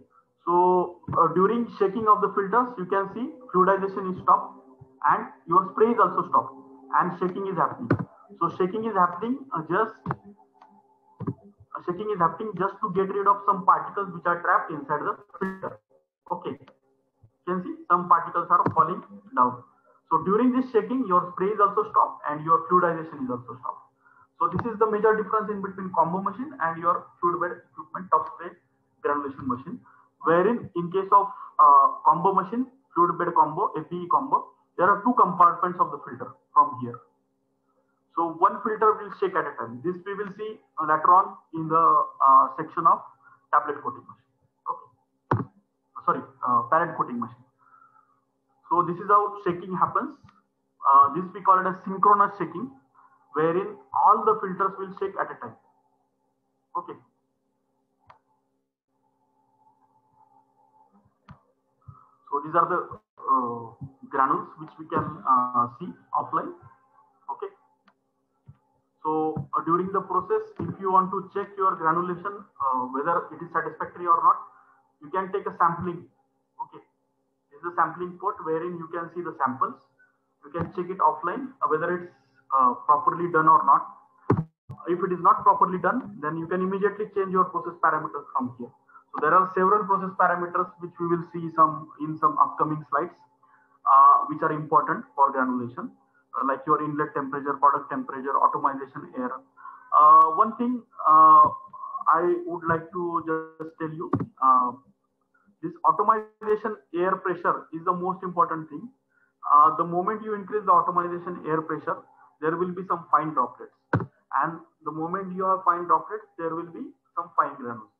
So uh, during shaking of the filters, you can see fluidization is stopped and your spray is also stopped and shaking is happening. So shaking is happening uh, just shaking is happening just to get rid of some particles which are trapped inside the filter. Okay. You can see some particles are falling down. So during this shaking, your spray is also stopped and your fluidization is also stopped. So this is the major difference in between combo machine and your fluid bed equipment top spray granulation machine. Wherein in case of uh, combo machine, fluid bed combo, FBE combo, there are two compartments of the filter from here. So one filter will shake at a time. This we will see later on in the uh, section of tablet coating machine. Okay. Sorry, uh, parent coating machine. So this is how shaking happens. Uh, this we call it as synchronous shaking, wherein all the filters will shake at a time. Okay. So these are the uh, granules which we can uh, see offline. So uh, during the process, if you want to check your granulation, uh, whether it is satisfactory or not, you can take a sampling. Okay. This is a sampling port wherein you can see the samples. You can check it offline, uh, whether it's uh, properly done or not. if it is not properly done, then you can immediately change your process parameters from here. So there are several process parameters which we will see some in some upcoming slides, uh, which are important for granulation, like your inlet temperature, product temperature, atomization air. Uh, one thing uh, I would like to just tell you, uh, this atomization air pressure is the most important thing. Uh, the moment you increase the atomization air pressure, there will be some fine droplets. And the moment you have fine droplets, there will be some fine granules.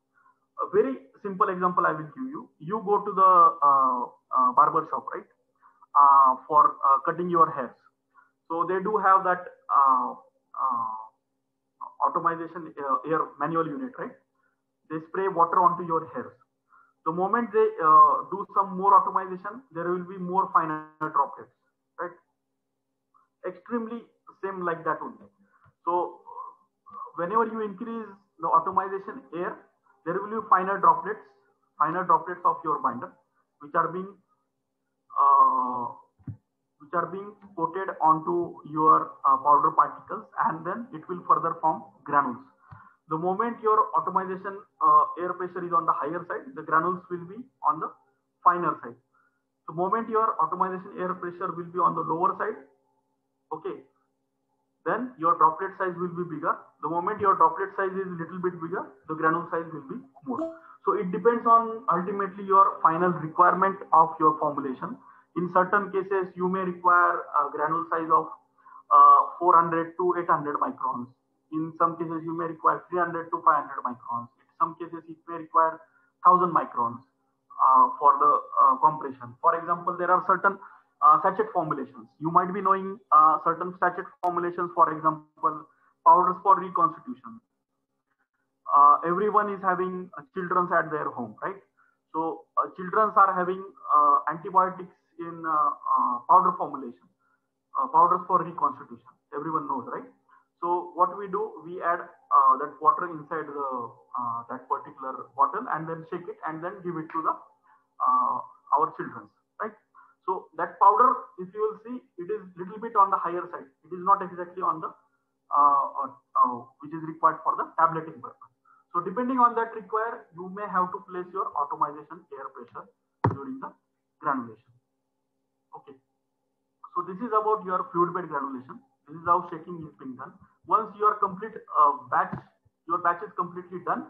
A very simple example I will give you. You go to the uh, uh, barber shop, right? Uh, for uh, cutting your hairs. So they do have that uh, uh, atomization air manual unit, right? They spray water onto your hairs. The moment they do some more atomization, there will be more finer droplets, right? Extremely same like that only. So whenever you increase the atomization air, there will be finer droplets, finer droplets of your binder, which are being uh, which are being coated onto your uh, powder particles, and then it will further form granules. The moment your atomization uh, air pressure is on the higher side, the granules will be on the finer side. The moment your atomization air pressure will be on the lower side, okay, then your droplet size will be bigger. The moment your droplet size is little bit bigger, the granule size will be more. So it depends on ultimately your final requirement of your formulation. In certain cases, you may require a granule size of uh, 400 to 800 microns. In some cases, you may require 300 to 500 microns. In some cases, it may require 1000 microns uh, for the uh, compression. For example, there are certain uh, sachet formulations. You might be knowing uh, certain sachet formulations, for example, powders for reconstitution. Uh, everyone is having children at their home, right? So children are having antibiotics in powder formulation, powders for reconstitution. Everyone knows, right? So what we do, we add uh, that water inside the uh, that particular bottle and then shake it and then give it to the uh, our children. Right? So that powder, if you will see, it is little bit on the higher side. It is not exactly on the uh, uh, which is required for the tableting purpose. So depending on that require, you may have to place your atomization air pressure during the granulation. Okay. So this is about your fluid bed granulation. This is how shaking is being done. Once your complete uh, batch, your batch is completely done.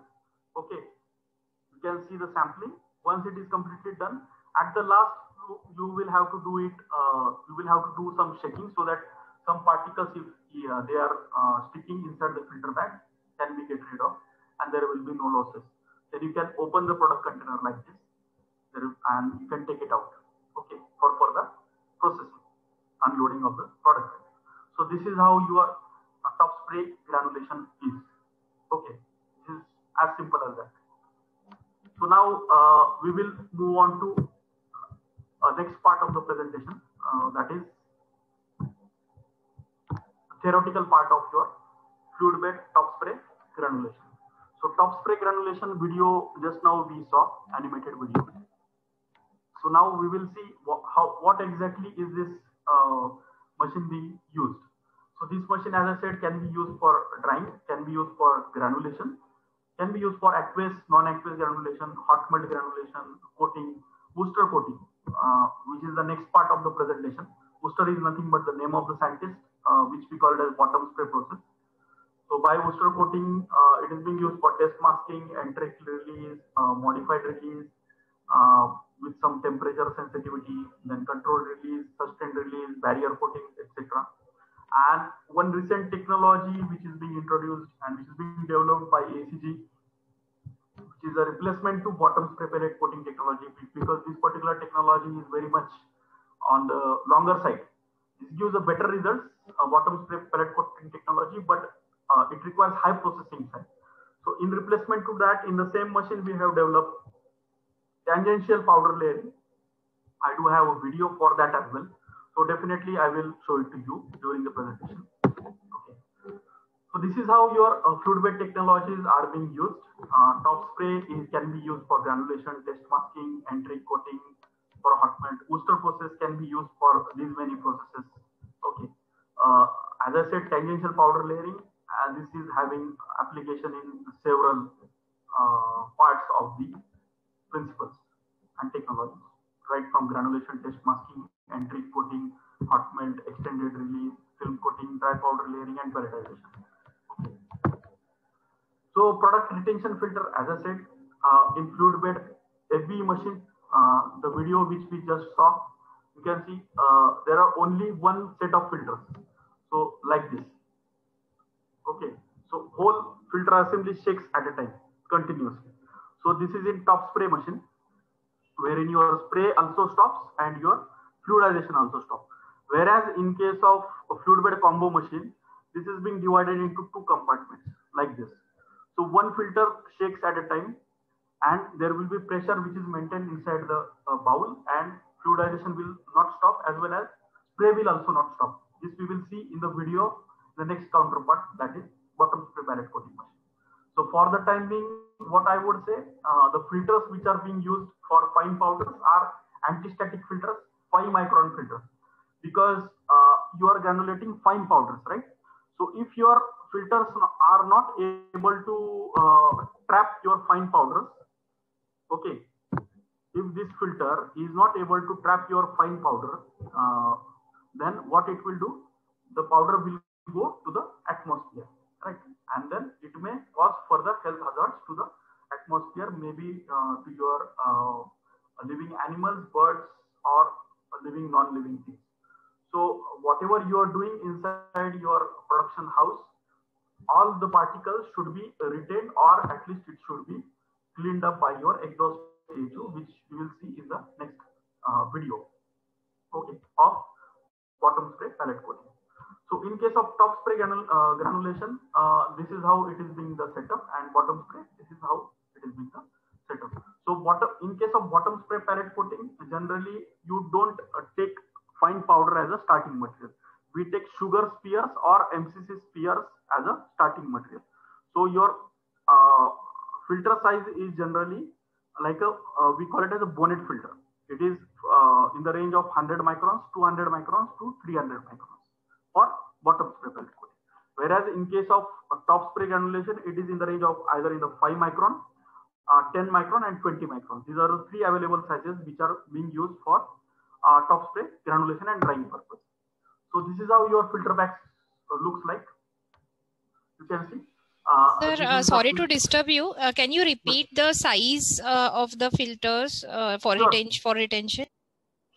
Okay. You can see the sampling. Once it is completely done, at the last you will have to do it, uh, you will have to do some shaking so that some particles, if uh, they are uh, sticking inside the filter bag, can be get rid of and there will be no losses. Then you can open the product container like this and you can take it out, okay, for further processing, unloading of the product. So this is how your top spray granulation is. Okay, this is as simple as that. So now uh, we will move on to uh, next part of the presentation uh, that is theoretical part of your fluid bed top spray granulation. So top spray granulation video just now we saw animated video. So now we will see what, how what exactly is this uh, machine being used. So this machine, as I said, can be used for drying, can be used for granulation, can be used for aqueous, non-aqueous granulation, hot melt granulation, coating, Wurster coating uh, which is the next part of the presentation. Wurster is nothing but the name of the scientist, uh, which we call it as bottom spray process. So by Wurster coating, uh, it is being used for taste masking, enteric release, uh, modified release, uh, with some temperature sensitivity, then controlled release, sustained release, barrier coating, etc. And one recent technology which is being introduced and which is being developed by ACG which is a replacement to bottom spray coating technology because this particular technology is very much on the longer side. This gives a better results, bottom spray coating technology, but uh, it requires high processing time. So in replacement to that, in the same machine, we have developed tangential powder layering. I do have a video for that as well. So definitely I will show it to you during the presentation. Okay. So this is how your uh, fluid bed technologies are being used. Uh, top spray is, can be used for granulation, taste masking, enteric coating for hot melt. Wurster process can be used for these many processes. Okay. Uh, as I said, tangential powder layering. And this is having application in several uh, parts of the principles and technologies, right from granulation taste masking, enteric coating, hot melt, extended release, film coating, dry powder layering, and pelletization. So product retention filter, as I said, uh, in fluid bed FBE machine, uh, the video which we just saw, you can see uh, there are only one set of filters. So like this. Okay. So whole filter assembly shakes at a time continuously. So this is in top spray machine, wherein your spray also stops and your fluidization also stops. Whereas in case of a fluid bed combo machine, this is being divided into two compartments like this. So one filter shakes at a time and there will be pressure which is maintained inside the uh, bowl and fluidization will not stop as well as spray will also not stop. This we will see in the video, the next counterpart that is bottom spray pellet coating machine. So for the time being, what I would say, uh, the filters which are being used for fine powders are anti-static filters, 5 micron filters, because uh, you are granulating fine powders, right? So if your filters are not able to uh, trap your fine powders, okay, if this filter is not able to trap your fine powder, uh, then what it will do, the powder will go to the atmosphere, right? And then it may cause further health hazards to the atmosphere, maybe uh, to your uh, living animals, birds, or living non-living things. So whatever you are doing inside your production house, all the particles should be retained or at least it should be cleaned up by your exhaust CO2, which you will see in the next uh, video. Okay, of bottom spray pellet coating. So in case of top spray granul uh, granulation, uh, this is how it is being the setup and bottom spray, this is how it is being the setup. So bottom, in case of bottom spray pellet coating, generally you don't uh, take fine powder as a starting material. We take sugar spheres or MCC spheres as a starting material. So your uh, filter size is generally like a, uh, we call it as a bonnet filter. It is uh, in the range of 100 microns, 200 microns to 300 microns for bottom spray pellet coating. Whereas in case of top spray granulation, it is in the range of either in the 5 micron, uh, 10 micron and 20 micron. These are the three available sizes which are being used for uh, top spray granulation and drying purpose. So this is how your filter bags uh, looks like. You can see. Uh, Sir, uh, sorry to disturb you. Uh, can you repeat the size uh, of the filters uh, for, Sure. retention, for retention?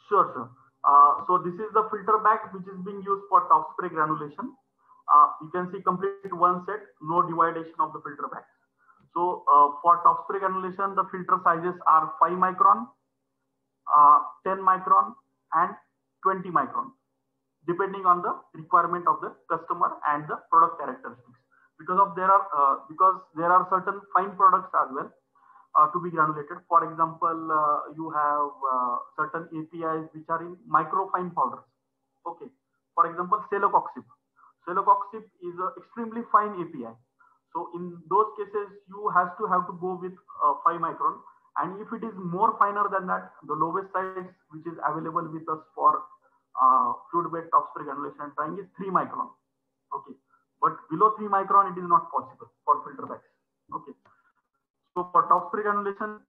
Sure, sure. Uh, so this is the filter bag which is being used for top spray granulation. Uh, you can see complete one set, no dividation of the filter bag. So uh, for top spray granulation, the filter sizes are 5 micron, uh, 10 micron and 20 micron, depending on the requirement of the customer and the product characteristics. Because of there are uh, because there are certain fine products as well uh, to be granulated. For example, uh, you have uh, certain APIs which are in microfine powders. Okay. For example, celecoxib. Celecoxib is an extremely fine API. So in those cases, you have to have to go with uh, 5 micron. And if it is more finer than that, the lowest size which is available with us for uh, fluid bed top spray granulation and drying is 3 micron. Okay. But below 3 micron, it is not possible for filter bags. Okay. So for top spray granulation,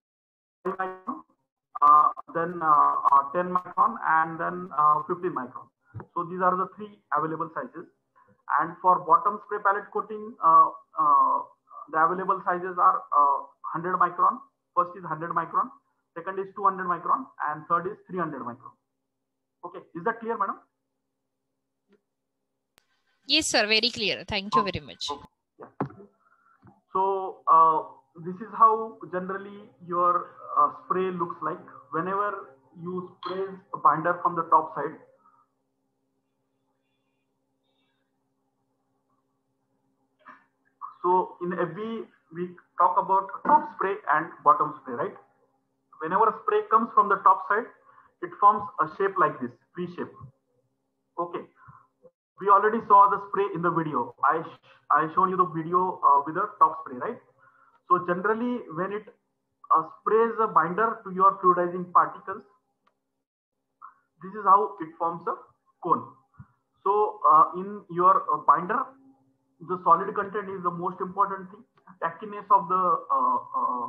uh, then uh, uh, 10 micron, and then uh, 15 micron. So these are the three available sizes. And for bottom spray pellet coating, uh, uh, the available sizes are uh, 100 micron. First is 100 micron, second is 200 micron, and third is 300 micron. Okay, is that clear, madam? Yes, sir. Very clear. Thank you very much. Yeah. So uh, this is how generally your uh, spray looks like. Whenever you spray a binder from the top side, so in FB we talk about top spray and bottom spray, right? Whenever a spray comes from the top side, it forms a shape like this, V shape. Okay we already saw the spray in the video. I sh I shown you the video uh, with the top spray, right? So generally, when it uh, sprays a binder to your fluidizing particles, this is how it forms a cone. So uh, in your uh, binder, the solid content is the most important thing. Tackiness of the uh, uh,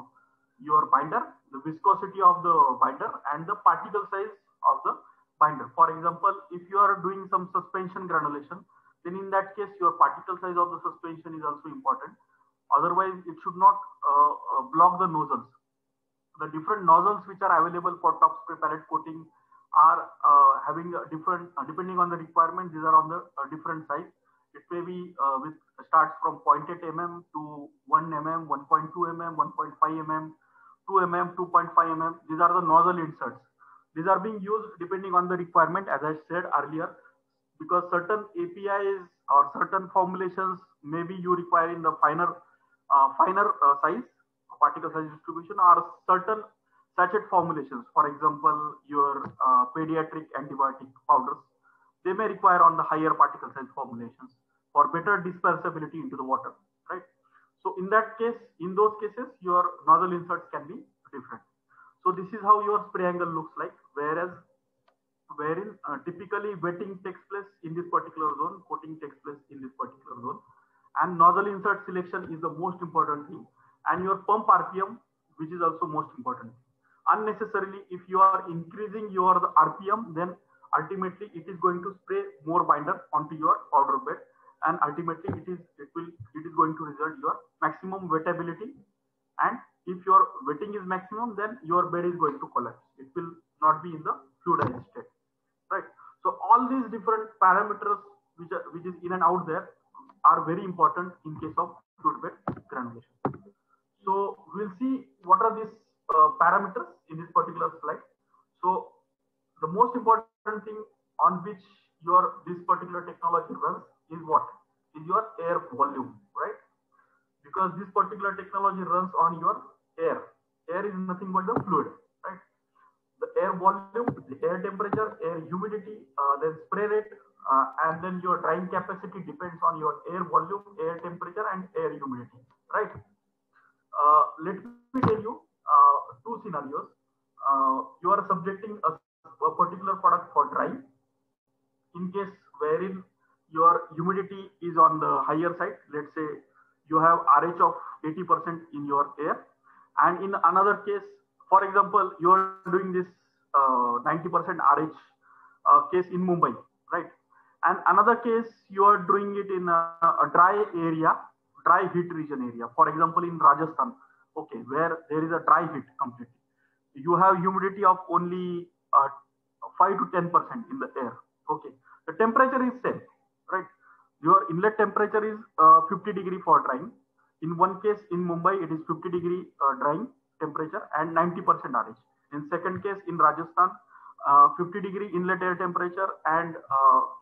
your binder, the viscosity of the binder, and the particle size of the binder. For example, if you are doing some suspension granulation, then in that case your particle size of the suspension is also important. Otherwise, it should not uh, uh, block the nozzles. The different nozzles which are available for top spray pellet coating are uh, having a different, depending on the requirement, these are on the different size. It may be with starts from 0.8 mm to 1 mm, 1.2 mm, 1.5 mm, 2 mm, 2.5 mm. These are the nozzle inserts. These are being used depending on the requirement, as I said earlier, because certain APIs or certain formulations maybe you require in the finer, finer uh, size, particle size distribution, or certain sachet formulations. For example, your uh, pediatric antibiotic powders, they may require on the higher particle size formulations for better dispersibility into the water, right? So in that case, in those cases, your nozzle inserts can be different. So this is how your spray angle looks like, whereas wherein uh, typically wetting takes place in this particular zone, coating takes place in this particular zone, and nozzle insert selection is the most important thing, and your pump RPM, which is also most important. Unnecessarily, if you are increasing your RPM, then ultimately it is going to spray more binder onto your powder bed, and ultimately it is it will it is going to result your maximum wettability and if your wetting is maximum, then your bed is going to collapse. It will not be in the fluidized state, right? So all these different parameters which are which is in and out there are very important in case of fluid bed granulation. So we'll see what are these uh, parameters in this particular slide. So the most important thing on which your this particular technology runs is what is your air volume, right? Because this particular technology runs on your air. Air is nothing but the fluid, right? The air volume, the air temperature, air humidity, uh, then spray rate, uh, and then your drying capacity depends on your air volume, air temperature, and air humidity, right? Uh, let me tell you uh, two scenarios. Uh, you are subjecting a, a particular product for drying. In case wherein your humidity is on the higher side, let's say you have RH of 80% in your air and in another case, for example, you are doing this 90% uh, RH uh, case in Mumbai, right? And another case, you are doing it in a, a, dry area, dry heat region area. For example, in Rajasthan, okay, where there is a dry heat completely. You have humidity of only uh, 5 to 10% in the air. Okay, the temperature is same, right? Your inlet temperature is uh, 50 degree for drying in one case in Mumbai, it is 50 degree uh, drying temperature and 90% RH. In second case in Rajasthan, 50 degree inlet air temperature and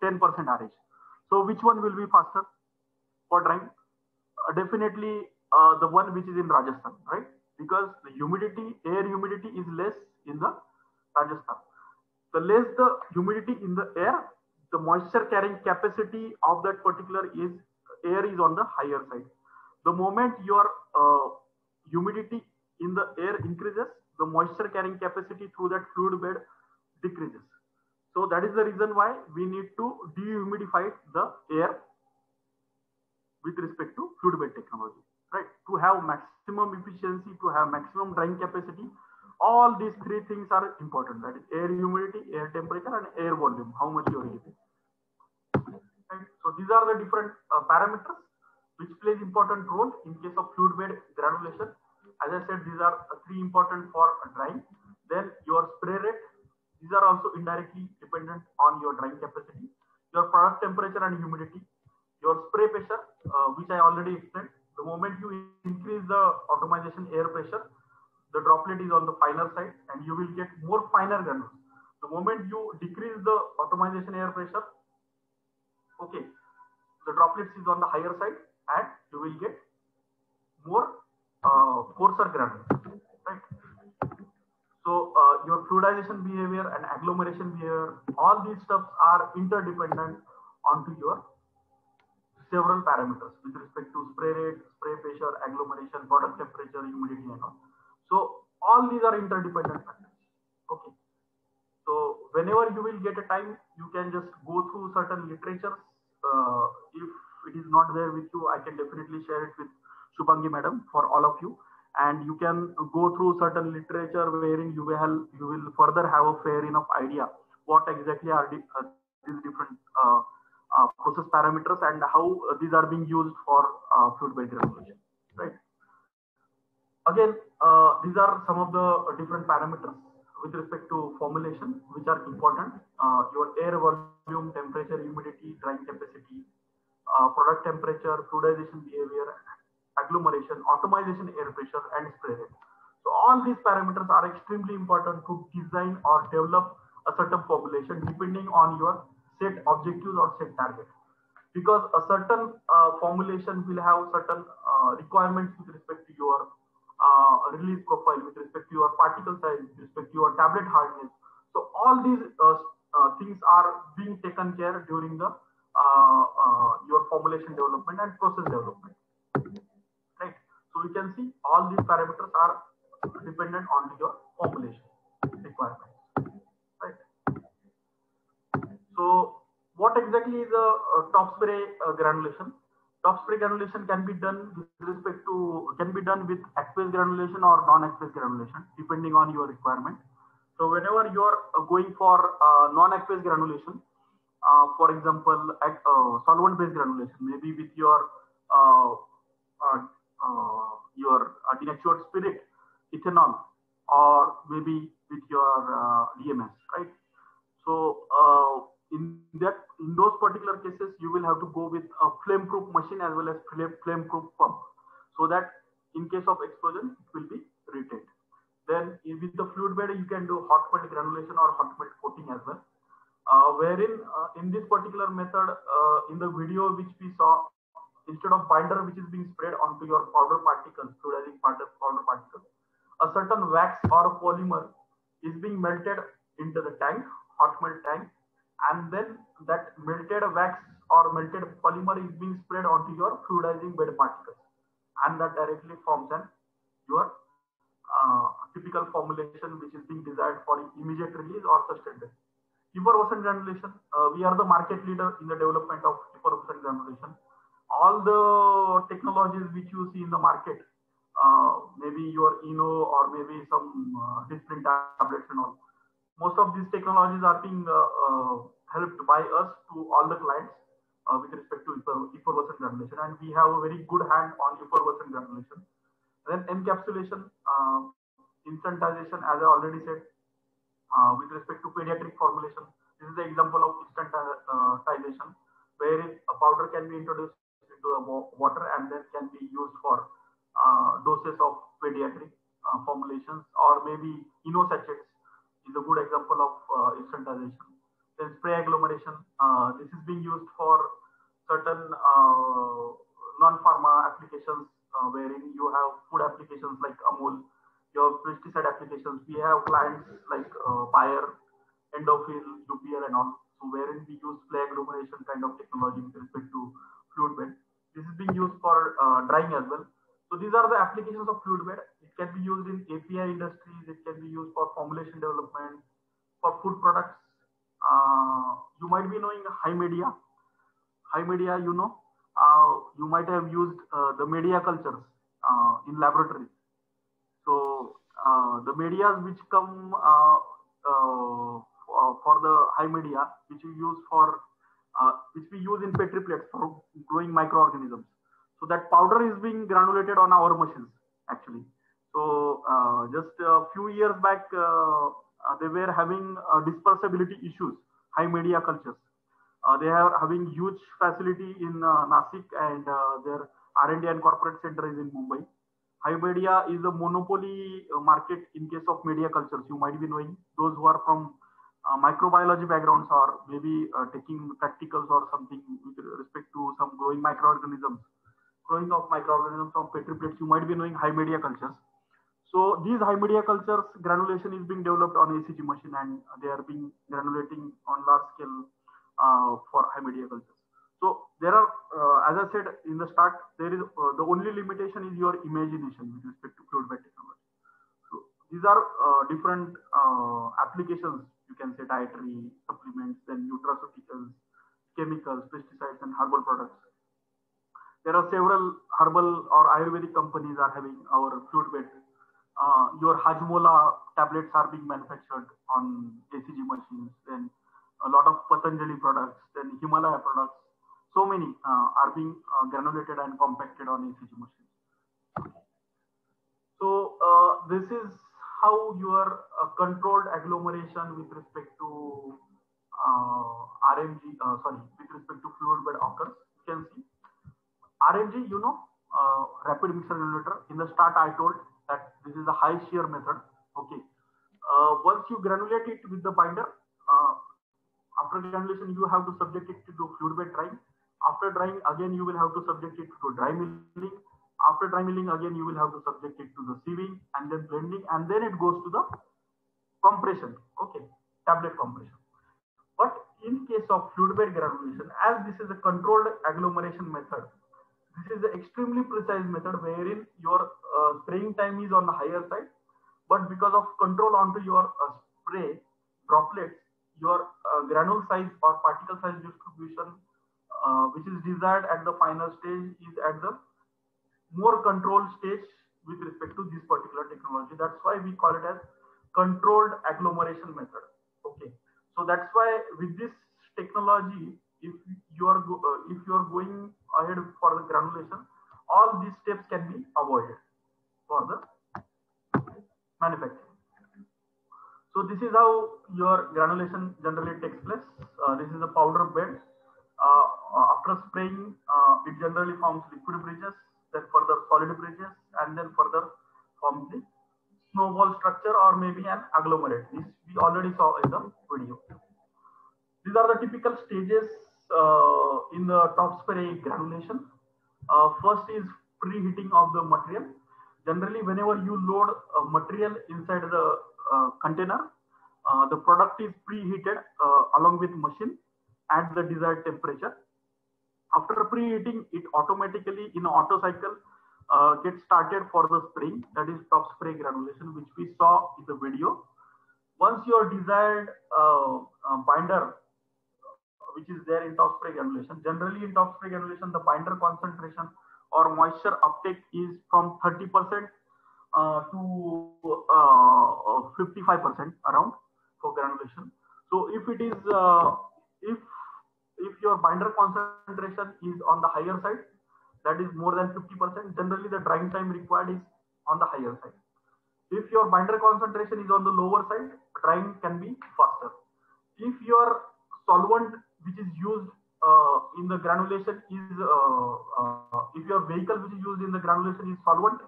10% uh, RH. So which one will be faster for drying? Uh, definitely uh, the one which is in Rajasthan, right? Because the humidity, air humidity is less in the Rajasthan. The less the humidity in the air, the moisture carrying capacity of that particular is air is on the higher side the moment your uh, humidity in the air increases, the moisture carrying capacity through that fluid bed decreases. So that is the reason why we need to dehumidify the air with respect to fluid bed technology, right? To have maximum efficiency, to have maximum drying capacity, all these three things are important. That is air humidity, air temperature, and air volume. How much you are using. Right? So these are the different uh, parameters which plays important role in case of fluid bed granulation. As I said, these are three important for drying. Then your spray rate, these are also indirectly dependent on your drying capacity, your product temperature and humidity, your spray pressure, uh, which I already explained. The moment you increase the atomization air pressure, the droplet is on the finer side and you will get more finer granules. The moment you decrease the atomization air pressure, okay, the droplets is on the higher side and you will get more uh, coarser granules, right? So uh, your fluidization behavior and agglomeration behavior, all these stuff are interdependent onto your several parameters with respect to spray rate, spray pressure, agglomeration, product temperature, humidity, and all. So all these are interdependent factors. Okay. So whenever you will get a time, you can just go through certain literatures. Uh, if it is not there with you, I can definitely share it with Shubhangi madam for all of you. And you can go through certain literature wherein you will you will further have a fair enough idea what exactly are the, uh, these different uh, uh, process parameters and how these are being used for fluid bed granulation, right? Again, these are some of the different parameters with respect to formulation, which are important. Uh, your air volume, temperature, humidity, drying capacity, uh, product temperature, fluidization behavior, agglomeration, atomization air pressure, and spray rate. So all these parameters are extremely important to design or develop a certain formulation depending on your set objectives or set target. Because a certain uh, formulation will have certain requirements with respect to your uh, release profile, with respect to your particle size, with respect to your tablet hardness. So all these uh, uh, things are being taken care during the uh, uh, your formulation development and process development. So you can see all these parameters are dependent on your formulation requirements. Right. So what exactly is a, a top spray uh, granulation? top spray granulation can be done with respect to can be done with aqueous granulation or non-aqueous granulation depending on your requirement so whenever you are uh, going for uh, non-aqueous granulation uh, for example uh, solvent based granulation maybe with your uh, uh, your denatured spirit ethanol or maybe with your dms right? So in that in those particular cases you will have to go with a flame proof machine as well as flame proof pump so that in case of explosion it will be retained. Then with the fluid bed you can do hot melt granulation or hot melt coating as well. Uh, wherein uh, in this particular method uh, in the video which we saw instead of binder which is being spread onto your powder particles fluidizing powder, powder particles a certain wax or polymer is being melted into the tank hot melt tank and then that melted wax or melted polymer is being spread onto your fluidizing bed particles. And that directly forms an your uh, typical formulation which is being desired for immediate release or sustained effervescent granulation uh, we are the market leader in the development of effervescent granulation all the technologies which you see in the market uh, maybe your eno or maybe some uh, discipline tablets and all most of these technologies are being uh, uh, helped by us to all the clients uh, with respect to effervescent granulation. And we have a very good hand on effervescent granulation. Then encapsulation instantization as i already said with respect to pediatric formulation. This is the example of instantization where a powder can be introduced into the water and then can be used for uh, doses of pediatric uh, formulations or maybe sachets is a good example of uh, instantization. Then spray agglomeration. Uh, this is being used for certain uh, non-pharma applications wherein you have food applications like Amul, your pesticide applications. We have clients like Bayer, Indofil, UPL and all. So wherein we use spray agglomeration kind of technology with respect to fluid bed. This is being used for uh, drying as well. So these are the applications of fluid bed. It can be used in API industries. It can be used for formulation development, for food products. Uh, you might be knowing HiMedia. High media, you know, uh, you might have used uh, the media cultures uh, in laboratories. So uh, the media which come for the HiMedia, which you use for, which we use in petri plates for growing microorganisms so that powder is being granulated on our machines actually. So uh, just a few years back, uh, uh they were having uh, dispersibility issues, HiMedia cultures. Uh, they are having huge facility in Nasik and their R&D and corporate center is in Mumbai. HiMedia is a monopoly market in case of media cultures. You might be knowing those who are from uh, microbiology backgrounds or maybe uh, taking practicals or something with respect to some growing microorganisms growing of microorganisms from petri plates, you might be knowing HiMedia cultures. So these HiMedia cultures, granulation is being developed on ACG machine and they are being granulating on large scale uh, for HiMedia cultures. So there are, uh, as I said in the start, there is uh, the only limitation is your imagination with respect to fluid bed technology. So these are different applications. You can say dietary supplements, then nutraceuticals, chemicals, pesticides, and herbal products there are several herbal or Ayurvedic companies are having our fluid bed. Uh, your Hajmola tablets are being manufactured on ACG machines. Then a lot of Patanjali products, then Himalaya products. So many uh, are being uh, granulated and compacted on ACG machines. So uh, this is how your uh, controlled agglomeration with respect to uh, RMG, uh, sorry, with respect to fluid bed occurs. You can see RMG, you know, uh, rapid mixer granulator. In the start, I told that this is a high shear method. Okay. Uh, once you granulate it with the binder, uh, after granulation, you have to subject it to fluid bed drying. After drying, again, you will have to subject it to dry milling. After dry milling, again, you will have to subject it to the sieving and then blending, and then it goes to the compression. Okay, tablet compression. But in case of fluid bed granulation, as this is a controlled agglomeration method, this is an extremely precise method wherein your uh, spraying time is on the higher side, but because of control onto your uh, spray droplets, your uh, granule size or particle size distribution, uh, which is desired at the final stage, is at the more controlled stage with respect to this particular technology. That's why we call it as controlled agglomeration method. Okay, so that's why with this technology, if you are uh, if you are going ahead for the granulation, all these steps can be avoided for the manufacturing. So this is how your granulation generally takes place. Uh, this is a powder bed. Uh, after spraying, uh, it generally forms liquid bridges, then further solid bridges, and then further forms the snowball structure or maybe an agglomerate. This we already saw in the video. These are the typical stages uh, in the top spray granulation. Uh, first is preheating of the material. Generally, whenever you load a material inside the uh, container, uh, the product is preheated uh, along with machine at the desired temperature. After preheating, it automatically in auto cycle uh, gets started for the spraying, that is top spray granulation, which we saw in the video. Once your desired binder which is there in top spray granulation. Generally in top spray granulation, the binder concentration or moisture uptake is from 30% uh, to 55% uh, around for granulation. So if it is, uh, your binder concentration is on the higher side, that is more than 50%, generally the drying time required is on the higher side. If your binder concentration is on the lower side, drying can be faster. If your solvent which is used uh, in the granulation is uh, uh, if your vehicle which is used in the granulation is solvent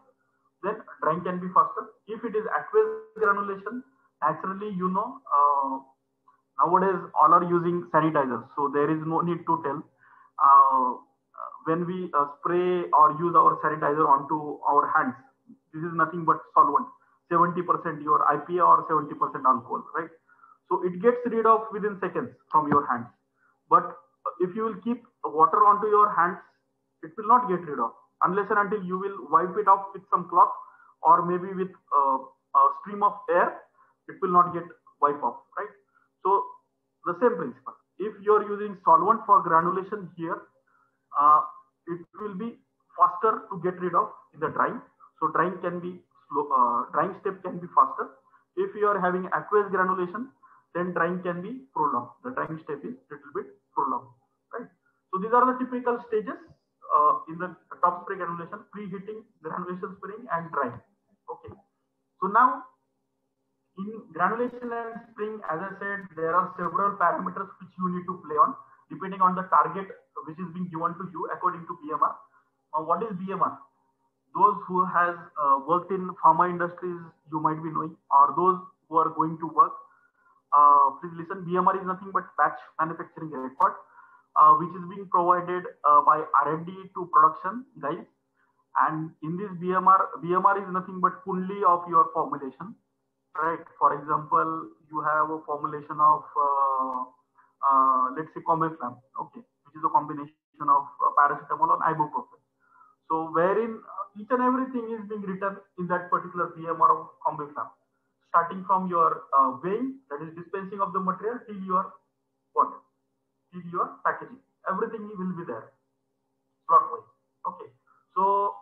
then drying can be faster if it is aqueous granulation naturally you know uh, nowadays all are using sanitizers so there is no need to tell. Uh, when we uh, spray or use our sanitizer onto our hands this is nothing but solvent. 70% your ipa or 70% alcohol right? So it gets rid of within seconds from your hands. But if you will keep water onto your hands, it will not get rid of unless and until you will wipe it off with some cloth or maybe with uh, a stream of air, it will not get wiped off, right? So the same principle. If you are using solvent for granulation here, uh, it will be faster to get rid of in the drying. So drying can be slow, uh, drying step can be faster. If you are having aqueous granulation, then drying can be prolonged. The drying step is little bit prolonged, right? So these are the typical stages uh, in the top spray granulation, preheating, granulation spraying and drying. Okay. So now in granulation and spring, as I said, there are several parameters which you need to play on depending on the target which is being given to you according to BMR. Now, what is BMR? Those who has uh, worked in pharma industries, you might be knowing, or those who are going to work uh, please listen, BMR is nothing but batch manufacturing record, uh, which is being provided uh, by R&D to production guys. And in this BMR, BMR is nothing but Kundli of your formulation, right? For example, you have a formulation of, uh, uh, let's say Combiflam, okay, which is a combination of uh, paracetamol and ibuprofen. So wherein each and everything is being written in that particular BMR of Combiflam starting from your uh, weighing, that is dispensing of the material, till your what? Till your packaging. Everything will be there, slot. Okay. So,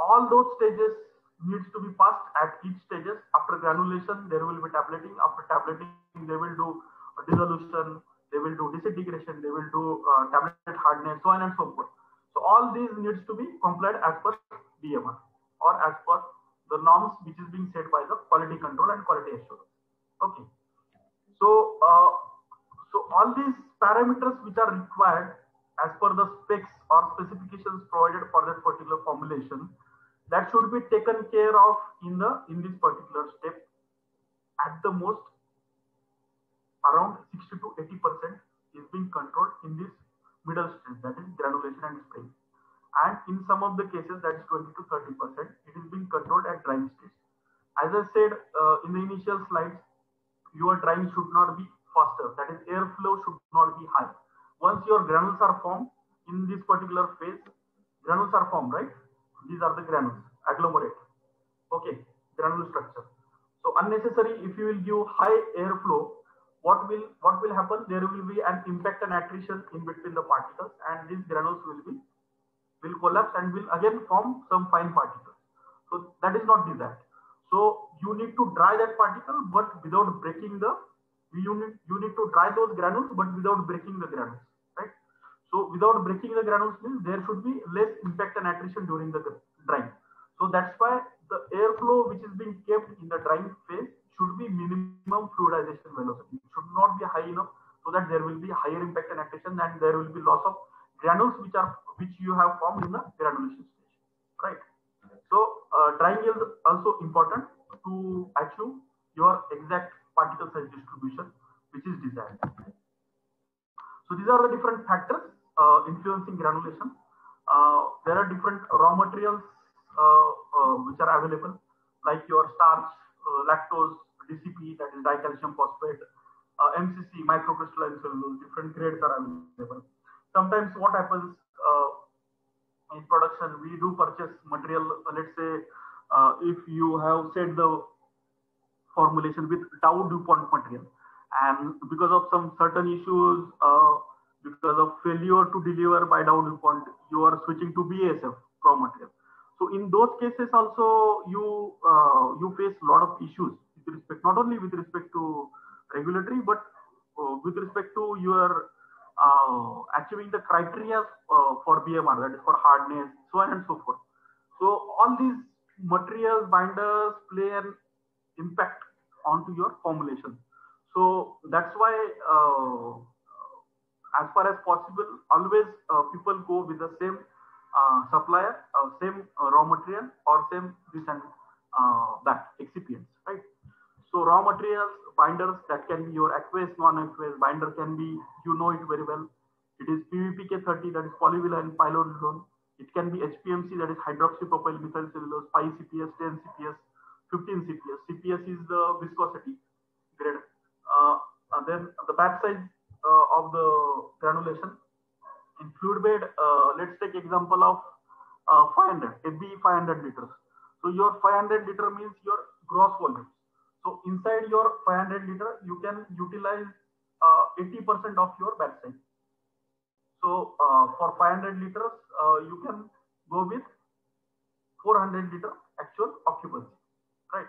all those stages needs to be passed at each stages. After granulation, there will be tableting. After tableting, they will do dissolution, they will do disintegration, they will do uh, tablet hardness, so on and so forth. So all these needs to be complied as per BMR or as per the norms which is being set by the quality control and quality assurance. Okay. So, uh, so all these parameters which are required as per the specs or specifications provided for that particular formulation that should be taken care of in the in this particular step at the most around 60 to 80 percent is being controlled in this middle stage that is granulation and spraying. And in some of the cases that is 20 to 30 percent it is being controlled at drying stage. As i said uh, in the initial slides your drying should not be faster that is airflow should not be high once your granules are formed in this particular phase granules are formed right these are the granules agglomerate. Okay granule structure. So unnecessary if you will give high airflow what will what will happen? There will be an impact and attrition in between the particles and these granules will be will collapse and will again form some fine particles. So that is not desired so you need to dry that particle but without breaking the you need you need to dry those granules but without breaking the granules right so without breaking the granules means there should be less impact and attrition during the drying so that's why the airflow which is being kept in the drying phase should be minimum fluidization velocity. It should not be high enough so that there will be higher impact and attrition and there will be loss of granules which are which you have formed in the granulation stage. Right. So uh, drying is also important to achieve your exact particle size distribution which is desired. So these are the different factors influencing granulation. Uh, there are different raw materials uh, uh, which are available like your starch, uh, lactose, DCP, that is dicalcium phosphate, uh, MCC, microcrystalline cellulose, different grades are available. Sometimes what happens uh, in production, we do purchase material, let's say, uh, if you have set the formulation with Dow DuPont material, and because of some certain issues, uh, because of failure to deliver by down point, you are switching to BASF raw material. So in those cases also you uh, you face a lot of issues with respect not only with respect to regulatory but uh, with respect to your uh, achieving the criteria uh, for BMR that is for hardness so on and so forth. So all these materials binders play an impact onto your formulation. So that's why uh, as far as possible always uh, people go with the same uh, supplier, uh, same raw material or same this and that excipients, right? So raw materials, binders that can be your aqueous, non-aqueous binder can be, you know it very well. It is PVPK30 that is polyvinyl pyrrolidone. It can be HPMC that is hydroxypropyl methyl cellulose, 5 CPS, 10 CPS, 15 CPS. CPS is the viscosity grade. Uh, and then the batch size uh, of the granulation in fluid bed, uh, let's take example of uh, 500, FB 500 liters. So your 500 liter means your gross volume. So inside your 500 liter, you can utilize 80% uh, of your batch size. So uh, for 500 liters, uh, you can go with 400 liter actual occupancy, right?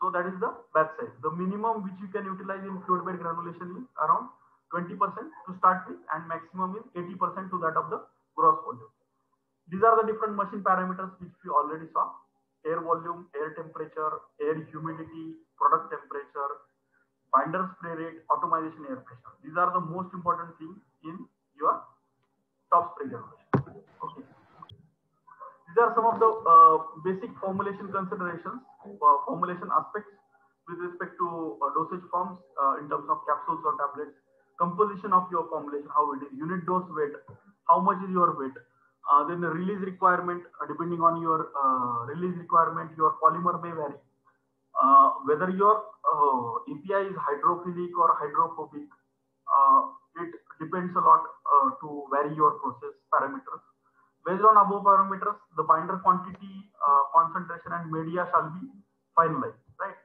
So that is the batch size. The minimum which you can utilize in fluid bed granulation is around 20% to start with and maximum is 80% to that of the gross volume. These are the different machine parameters which we already saw. Air volume, air temperature, air humidity, product temperature, binder spray rate, atomization air pressure. These are the most important things in your top spray granulation. Okay. These are some of the uh, basic formulation considerations, uh, formulation aspects with respect to uh, dosage forms uh, in terms of capsules or tablets, composition of your formulation, how it is, unit dose weight, how much is your weight, uh, then the release requirement, uh, depending on your uh, release requirement, your polymer may vary. Uh, whether your uh, API is hydrophilic or hydrophobic, it depends a lot to vary your process parameters. Based on above parameters, the binder quantity, concentration, and media shall be finalized, right?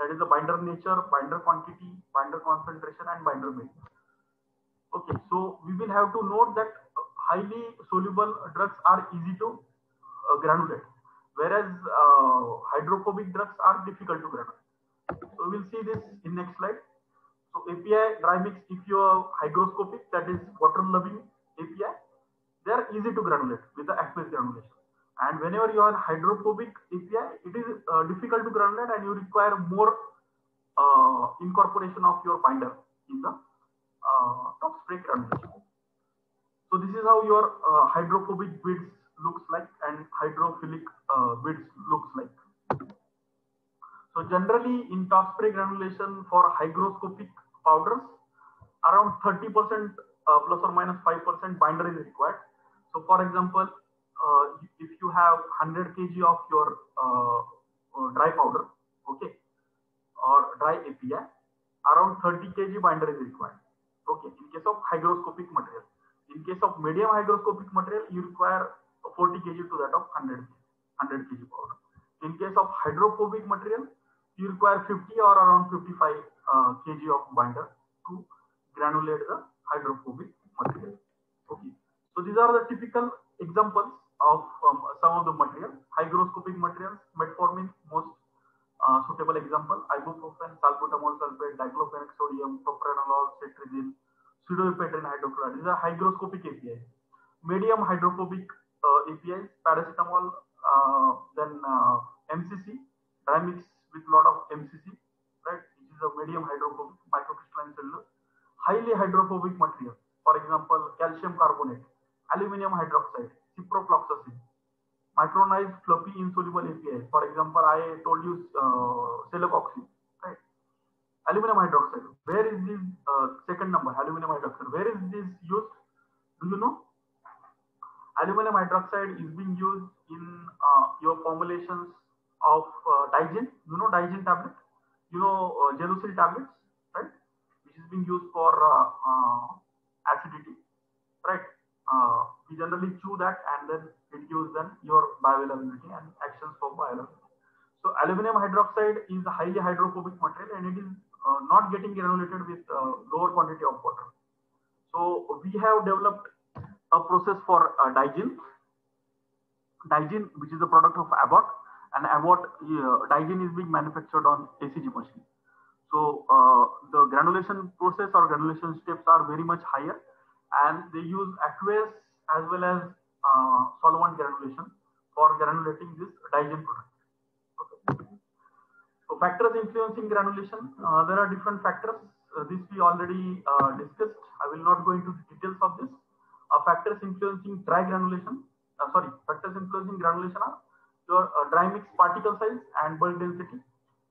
That is the binder nature, binder quantity, binder concentration, and binder media. To note that highly soluble drugs are easy to uh, granulate. whereas uh, hydrophobic drugs are difficult to granulate. So we'll see this in next slide. So API dry mix, if you are hygroscopic, that is water loving API, they are easy to granulate with the aqueous granulation. And whenever you are hydrophobic API, it is uh, difficult to granulate and you require more uh, incorporation of your binder in the uh, top spray granulation. So this is how your uh, hydrophobic beads looks like and hydrophilic uh, beads looks like. So generally in top spray granulation for hygroscopic powders, around 30% uh, plus or minus 5% binder is required. So for example, uh, if you have 100 kg of your uh, uh, dry powder, okay, or dry API, around 30 kg binder is required. Okay, in case of hygroscopic material. In case of medium hygroscopic material, you require 40 kg to that of 100 100 kg powder. In case of hydrophobic material, you require 50 or around 55 uh, kg of binder to granulate the hydrophobic material. Okay, so these are the typical examples of um, some of the material. Hygroscopic materials, metformin, most uh, suitable example, ibuprofen, salbutamol sulfate, diclofenac sodium, propranolol, cetirizine, pseudoephedrine hydrochloride. These are hygroscopic APIs. Medium hydrophobic uh, APIs, paracetamol, uh, then uh, MCC, dry mix with lot of MCC, right? Which is a medium hydrophobic microcrystalline cellulose. Highly hydrophobic material, for example, calcium carbonate, aluminum hydroxide, ciprofloxacin, fluffy insoluble API. For example, I told you uh, celecoxib, right? Aluminum hydroxide. Where is this uh, second number? Aluminum hydroxide. Where is this used? Do you know? Aluminum hydroxide is being used in uh, your formulations of uh, Digene. You know Digene tablet. You know uh, tablets, right? Which is being used for uh, uh, acidity, right? Uh, we generally chew that and then it gives then your bioavailability and actions for bioavailability. So aluminum hydroxide is a highly hydrophobic material and it is uh, not getting granulated with uh, lower quantity of water. So we have developed a process for uh. Digene, which is a product of Abbott, and Abbott uh, Digene is being manufactured on ACG machine. So uh, the granulation process or granulation steps are very much higher, and they use aqueous as well as uh, solvent granulation for granulating this Digene product. Okay. So factors influencing granulation, uh, there are different factors. Uh, this we already uh, discussed. I will not go into details of this. Uh, factors influencing dry granulation, uh, sorry, factors influencing granulation are your dry mix particle size and bulk density.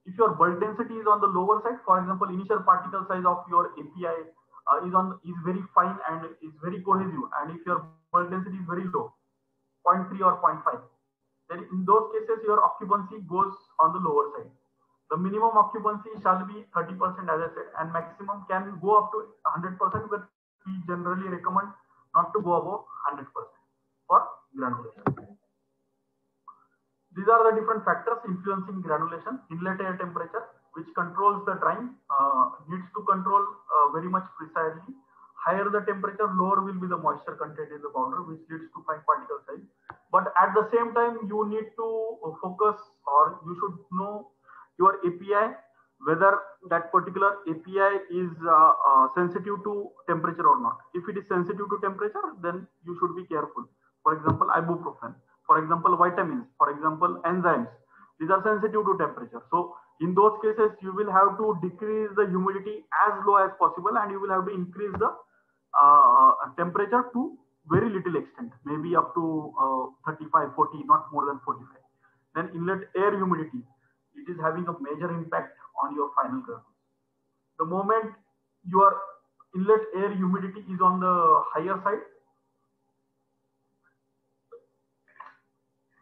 If your bulk density is on the lower side, for example, initial particle size of your API is on is very fine and is very cohesive, and if your bulk density is very low, 0.3 or 0.5, then in those cases your occupancy goes on the lower side. The minimum occupancy shall be 30% as I said, and maximum can go up to 100%, but we generally recommend not to go above 100% for granulation. These are the different factors influencing granulation. Inlet air temperature, which controls the drying, uh, needs to control uh, very much precisely. Higher the temperature, lower will be the moisture content in the powder, which leads to fine particle size. But at the same time, you need to focus or you should know your API, whether that particular API is uh, uh, sensitive to temperature or not. If it is sensitive to temperature, then you should be careful. For example, ibuprofen, for example, vitamins, for example, enzymes. These are sensitive to temperature. So in those cases, you will have to decrease the humidity as low as possible and you will have to increase the uh, temperature to very little extent, maybe up to uh, 35, 40, not more than 45. Then inlet air humidity, it is having a major impact on your final granules. The moment your inlet air humidity is on the higher side,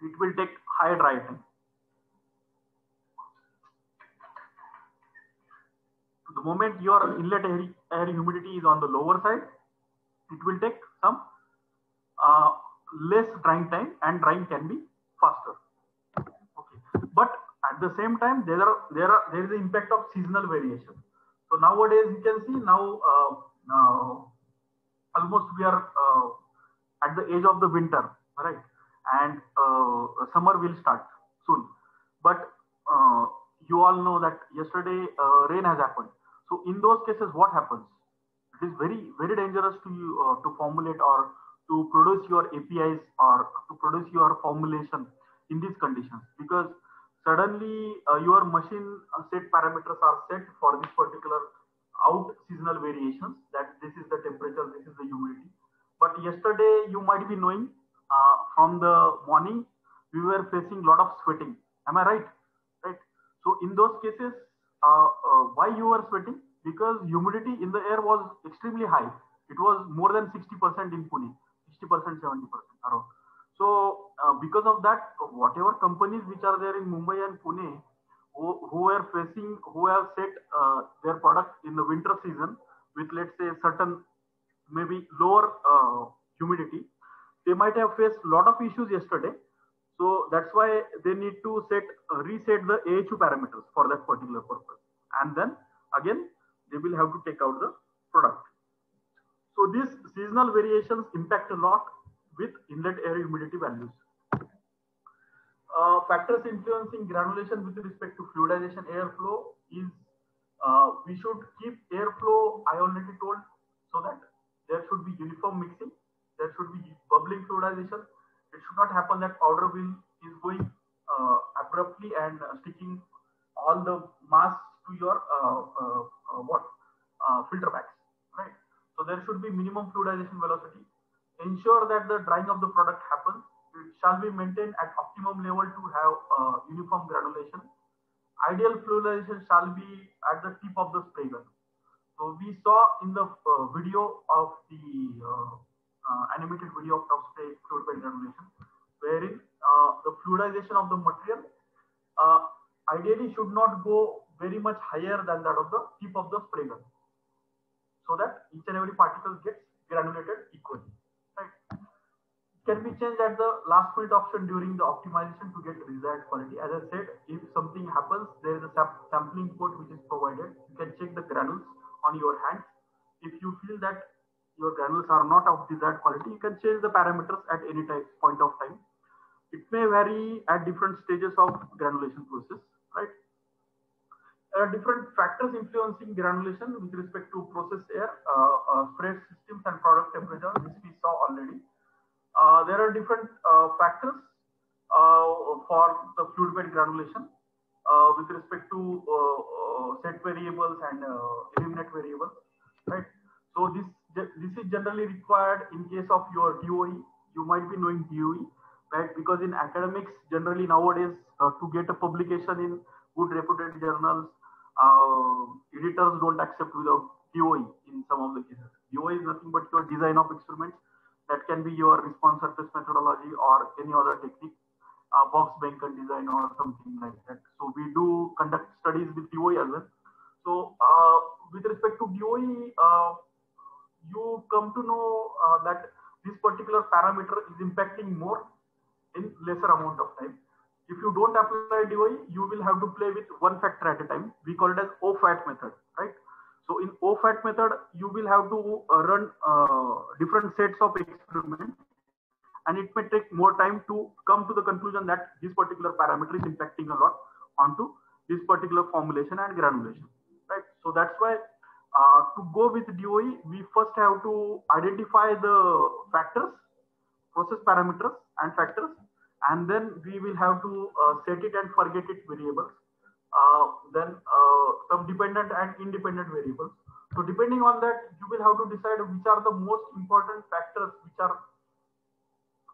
it will take higher dry time. The moment your inlet air, air humidity is on the lower side, it will take some uh, less drying time and drying can be faster. Okay. But at the same time, there are there are there is the impact of seasonal variation. So nowadays you can see now uh, uh, almost we are uh, at the edge of the winter, right? and uh, summer will start soon. But uh, you all know that yesterday rain has happened. So in those cases, what happens? It is very very dangerous to you uh, to formulate or to produce your APIs or to produce your formulation in these conditions because suddenly uh, your machine uh, set parameters are set for this particular out seasonal variations that this is the temperature, this is the humidity. But yesterday you might be knowing uh, from the morning we were facing a lot of sweating. Am I right? Right. So in those cases, uh, uh, why you are sweating? Because humidity in the air was extremely high. It was more than 60% in Pune, 60%, 70% around. So uh, because of that, whatever companies which are there in Mumbai and Pune who, who are facing, who have set uh, their product in the winter season with let's say certain maybe lower uh, humidity, they might have faced a lot of issues yesterday. So that's why they need to set uh, reset the AHU parameters for that particular purpose, and then again they will have to take out the product. So these seasonal variations impact a lot with inlet air humidity values. Uh, factors influencing granulation with respect to fluidization airflow is uh, we should keep airflow, I already told, so that there should be uniform mixing, there should be bubbling fluidization. It should not happen that powder will is going uh, abruptly and sticking all the mass to your uh, uh, uh, what filter bags, right? So there should be minimum fluidization velocity. Ensure that the drying of the product happens it shall be maintained at optimum level to have uniform granulation. Ideal fluidization shall be at the tip of the spray gun. So we saw in the uh, video of the uh, uh animated video of top spray fluid bed granulation, wherein the fluidization of the material ideally should not go very much higher than that of the tip of the spray gun, so that each and every particle gets granulated equally can be changed at the last minute option during the optimization to get desired quality. As I said, if something happens, there is a sampling port which is provided. You can check the granules on your hand If you feel that your granules are not of desired quality, you can change the parameters at any time, point of time. It may vary at different stages of granulation process, right? There are different factors influencing granulation with respect to process air, uh, uh, systems and product temperature. This we saw already. Uh, there are different uh, factors uh, for the fluid bed granulation with respect to set variables and eliminate variables, right? So this this is generally required in case of your DOE. You might be knowing DOE, right? Because in academics, generally nowadays, uh, to get a publication in good reputed journals, uh, editors don't accept without DOE in some of the cases. DOE is nothing but your design of experiments that can be your response surface methodology or any other technique, uh, box Behnken design or something like that. So we do conduct studies with DOE as well. So uh, with respect to DOE, uh, you come to know uh, that this particular parameter is impacting more in lesser amount of time. If you don't apply DOE, you will have to play with one factor at a time. We call it as OFAT method, right? So in OFAT method, you will have to uh, run uh, different sets of experiments and it may take more time to come to the conclusion that this particular parameter is impacting a lot onto this particular formulation and granulation, right? So that's why uh, to go with DOE, we first have to identify the factors, process parameters and factors, and then we will have to uh, set it and forget it variables uh, then uh, some dependent and independent variables. So depending on that, you will have to decide which are the most important factors which are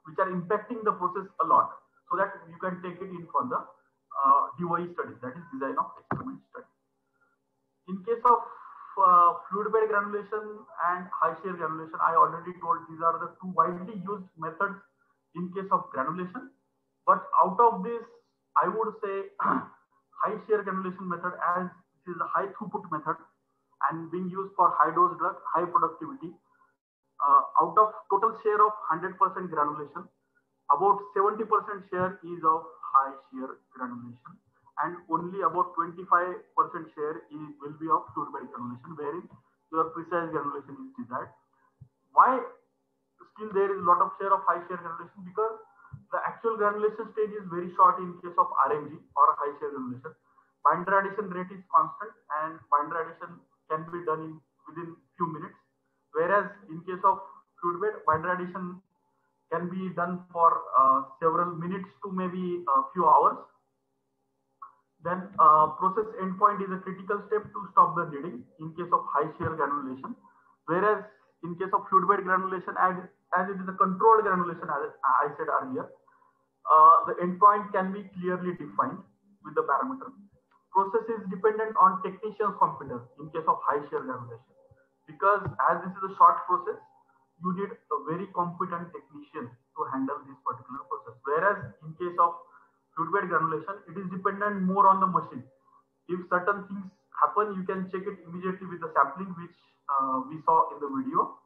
which are impacting the process a lot, so that you can take it in for the uh, DOE study, that is design of experiment study. In case of uh, fluid bed granulation and high shear granulation, I already told these are the two widely used methods in case of granulation. But out of this, I would say high shear granulation method as it is a high throughput method and being used for high dose drug, high productivity. Uh, out of total share of 100% granulation, about 70% share is of high shear granulation and only about 25% share is, will be of fluid bed granulation wherein your precise granulation is desired. Why still there is a lot of share of high shear granulation? Because the actual granulation stage is very short in case of RMG or high shear granulation. Binder addition rate is constant and binder addition can be done in within few minutes. Whereas in case of fluid bed, binder addition can be done for uh, several minutes to maybe a few hours. Then uh, process endpoint is a critical step to stop the bleeding in case of high shear granulation. Whereas in case of fluid bed granulation, as, as it is a controlled granulation, as I said earlier, uh, the endpoint can be clearly defined with the parameter. Process is dependent on technician's competence in case of high shear granulation. Because as this is a short process, you need a very competent technician to handle this particular process. Whereas in case of fluid bed granulation, it is dependent more on the machine. If certain things happen, you can check it immediately with the sampling, which uh, we saw in the video,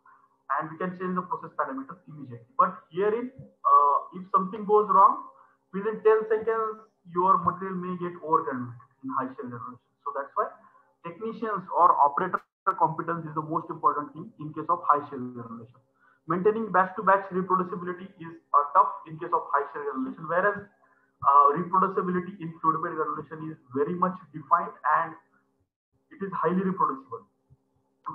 and we can change the process parameters immediately. But herein, uh, if something goes wrong, within 10 seconds, your material may get over granulated in high shear granulation. So that's why technicians or operator competence is the most important thing in case of high shear granulation. Maintaining batch-to-batch reproducibility is uh, tough in case of high shear granulation, whereas uh, reproducibility in fluid bed granulation is very much defined and it is highly reproducible.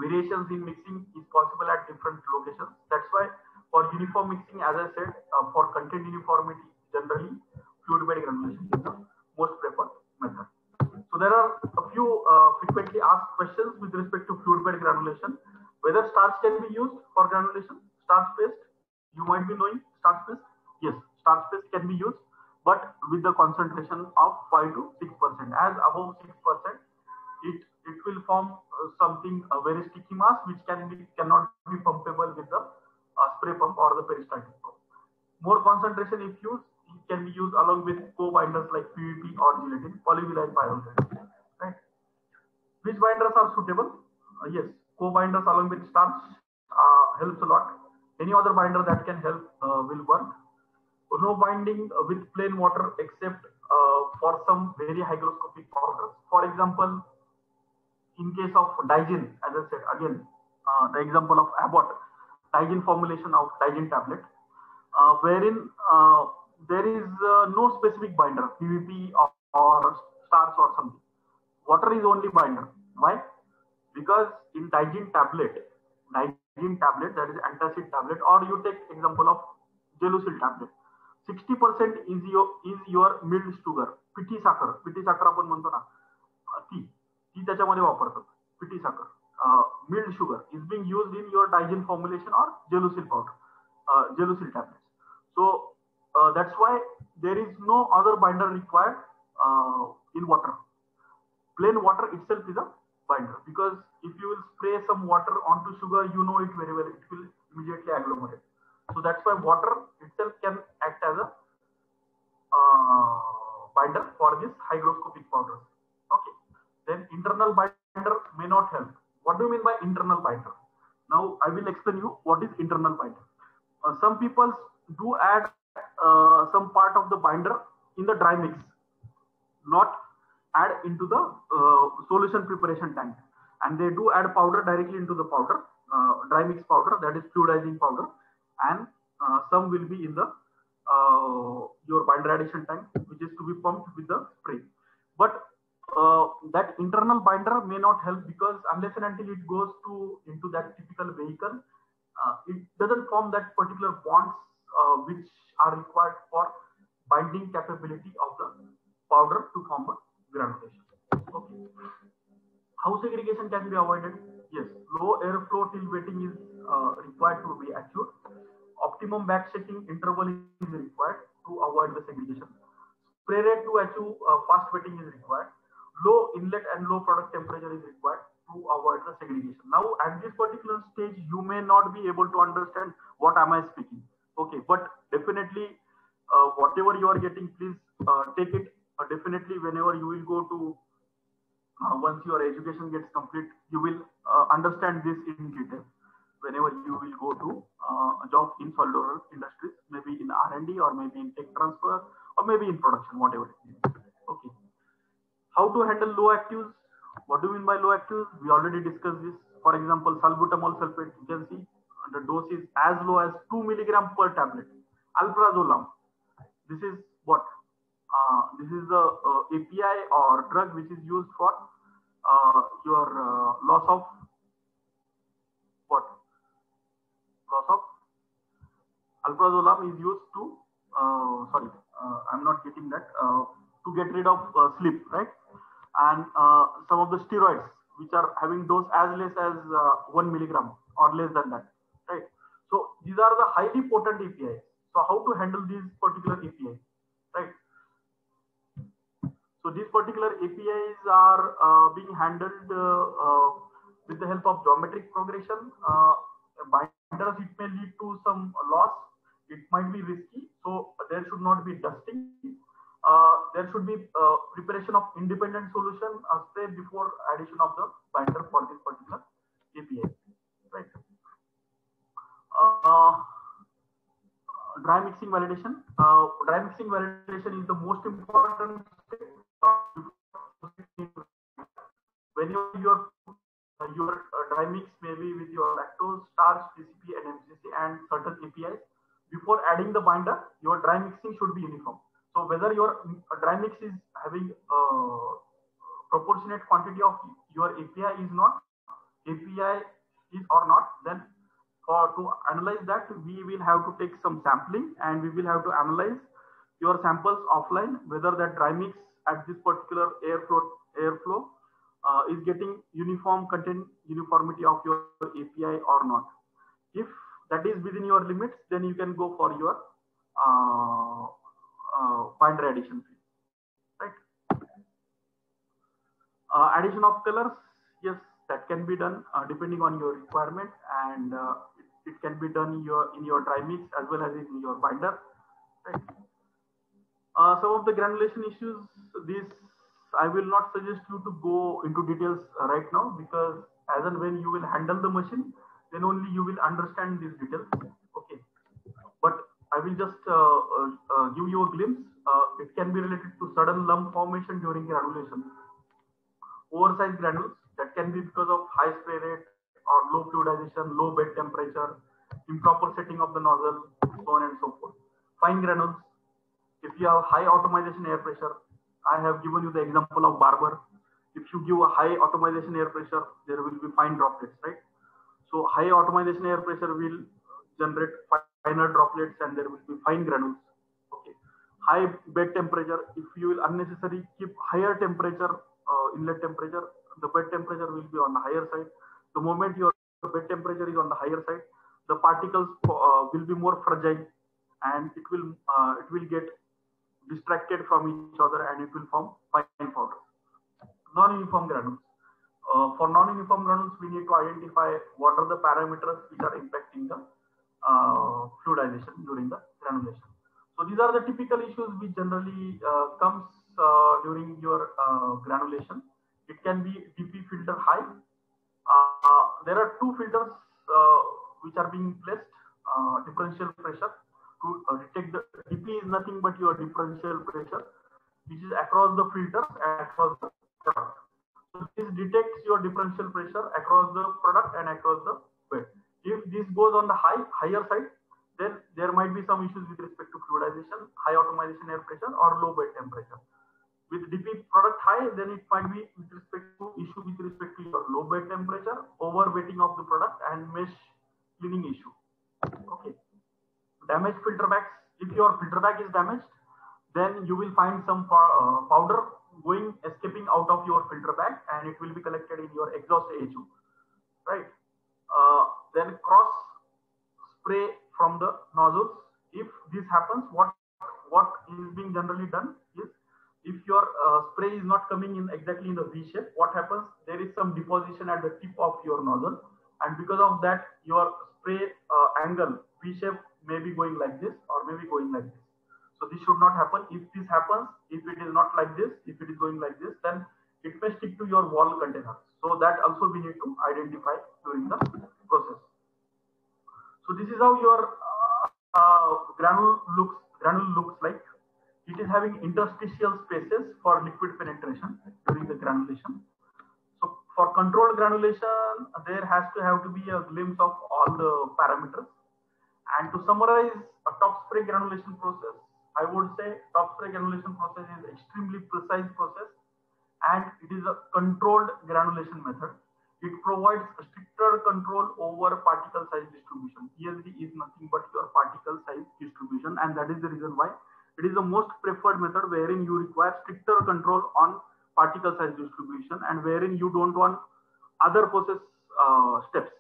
Variations in mixing is possible at different locations. That's why for uniform mixing, as I said, uh, for content uniformity, generally fluid bed granulation is the most preferred method. So there are a few uh, frequently asked questions with respect to fluid bed granulation. Whether starch can be used for granulation, starch paste, you might be knowing starch paste. Yes, starch paste can be used, but with the concentration of 5 to 6%. As above 6%, it, it will form uh, something, a very sticky mass, which can be, cannot be pumpable with the uh, spray pump or the peristaltic pump. More concentration if used, can be used along with co-binders like PVP or gelatin, polyvinyl pyrrolate. Right? Which binders are suitable? Uh, yes, co-binders along with starch uh, helps a lot. Any other binder that can help uh, will work. No binding with plain water except for some very hygroscopic powders. For example, in case of Digene, as I said again, uh, the example of Abbott, Digene formulation of Digene tablet, uh, wherein uh, there is uh, no specific binder, PVP or, or stars or something. Water is only binder. Why? Because in Digene tablet, Digene tablet, that is antacid tablet, or you take example of Gelusil tablet. 60% is your is your milled sugar, पिठी साखर पिठी साखर आपण ती त्याच्यामध्ये वापरतात पिठी साखर milled sugar is Bing used in your Digene formulation or Gelusil powder Gelusil tablets so that's why there is no other binder required uh, in water. Plain water itself is a binder because if you will spray some water onto sugar, you know it very well, it will immediately agglomerate. So that's why water itself can act as a uh, binder for this hygroscopic powders. Then internal binder may not help. What do you mean by internal binder? Now I will explain you what is internal binder. Uh, some people do add uh, some part of the binder in the dry mix, not add into the uh, solution preparation tank. And they do add powder directly into the powder, uh, dry mix powder, that is fluidizing powder. And uh, some will be in the uh, your binder addition tank, which is to be pumped with the spray. But that internal binder may not help because unless and until it goes to into that typical vehicle, it doesn't form that particular bonds which are required for binding capability of the powder to form a granulation. Okay. How segregation can be avoided? Yes, low airflow till wetting is uh, required to be achieved. Optimum backsetting interval is required to avoid the segregation. Spray rate to achieve uh, fast wetting is required. Low inlet and low product temperature is required to avoid the segregation. Now, at this particular stage, you may not be able to understand what am I speaking. Okay but definitely uh, whatever you are getting please uh, take it. Uh, definitely whenever you will go to once your education gets complete you will understand this in detail. Whenever you will go to a job in solid industries maybe in r&d or maybe in tech transfer or maybe in production whatever how to handle low actives? What do you mean by low actives? We already discussed this. For example salbutamol sulfate you can see the dose is as low as 2 milligram per tablet. Alprazolam. this is what? Uh, this is the API or drug which is used for uh, your uh, loss of what? Loss of alprazolam is used to uh, sorry uh, I'm not getting that to get rid of uh, sleep right and uh, some of the steroids which are having dose as less as uh, 1 milligram or less than that right so these are the highly potent APIs so how to handle these particular APIs right so these particular APIs are uh, being handled uh, with the help of geometric progression. Binders, it may lead to some loss. It might be risky. So there should not be dusting. Uh, there should be uh, preparation of independent solution uh, say before addition of the binder for this particular API. Right. Uh, dry mixing validation. Uh, dry mixing validation is the most important when you your your dry mix maybe with your lactose, starch, TCP, and MCC and certain APIs. Before adding the binder, your dry mixing should be uniform. So whether your dry mix is having a proportionate quantity of your API is not, API is or not, then for to analyze that, we will have to take some sampling and we will have to analyze your samples offline, whether that dry mix at this particular airflow airflow uh, is getting uniform content uniformity of your API or not. If that is within your limits, then you can go for your uh, uh, addition fee. Right. Uh, addition of colors, yes, that can be done uh, depending on your requirement, and uh, it, it, can be done in your in your dry mix as well as in your binder. Right. Uh, some of the granulation issues, this I will not suggest you to go into details right now because as and when you will handle the machine, then only you will understand these details. Will just uh, uh, give you a glimpse. Uh, it can be related to sudden lump formation during granulation, oversized granules that can be because of high spray rate or low fluidization, low bed temperature, improper setting of the nozzle, so on and so forth. Fine granules if you have high atomization air pressure, I have given you the example of barber. If you give a high atomization air pressure, there will be fine droplets, right? So high atomization air pressure will generate finer droplets and there will be fine granules. Okay. High bed temperature, if you will unnecessarily keep higher temperature, uh, inlet temperature, the bed temperature will be on the higher side. The moment your bed temperature is on the higher side, the particles uh, will be more fragile and it will uh, it will get distracted from each other and it will form fine powder. Non-uniform granules. Uh, for non-uniform granules, we need to identify what are the parameters which are impacting the uh, fluidization during the granulation. So these are the typical issues which generally uh, comes uh, during your uh, granulation. It can be DP filter high. Uh, there are two filters which are being placed, differential pressure to uh, detect the DP is nothing but your differential pressure, which is across the filter and across the product. So this detects your differential pressure across the product and across the bed. If this goes on the high higher side, then there might be some issues with respect to fluidization, high atomization air pressure, or low bed temperature. With DP product high, then it might be with respect to issue with respect to your low bed temperature, overweighting of the product, and mesh cleaning issue. Okay damaged filter bags. If your filter bag is damaged, then you will find some uh, powder going escaping out of your filter bag and it will be collected in your exhaust AHU. Right. Uh, then cross spray from the nozzles. If this happens, what what is being generally done is if your uh, spray is not coming in exactly in the V shape, what happens? There is some deposition at the tip of your nozzle, and because of that, your spray uh, angle V shape may be going like this or maybe going like this. So this should not happen. If this happens, if it is not like this, if it is going like this, then it may stick to your wall container. So that also we need to identify during the process. So this is how your uh, uh, granule looks granule looks like. It is having interstitial spaces for liquid penetration during the granulation. So for controlled granulation, there has to have to be a glimpse of all the parameters and to summarize a top spray granulation process, I would say top spray granulation process is extremely precise process and it is a controlled granulation method. It provides stricter control over particle size distribution. PSD is nothing but your particle size distribution and that is the reason why it is the most preferred method wherein you require stricter control on particle size distribution and wherein you don't want other process uh, steps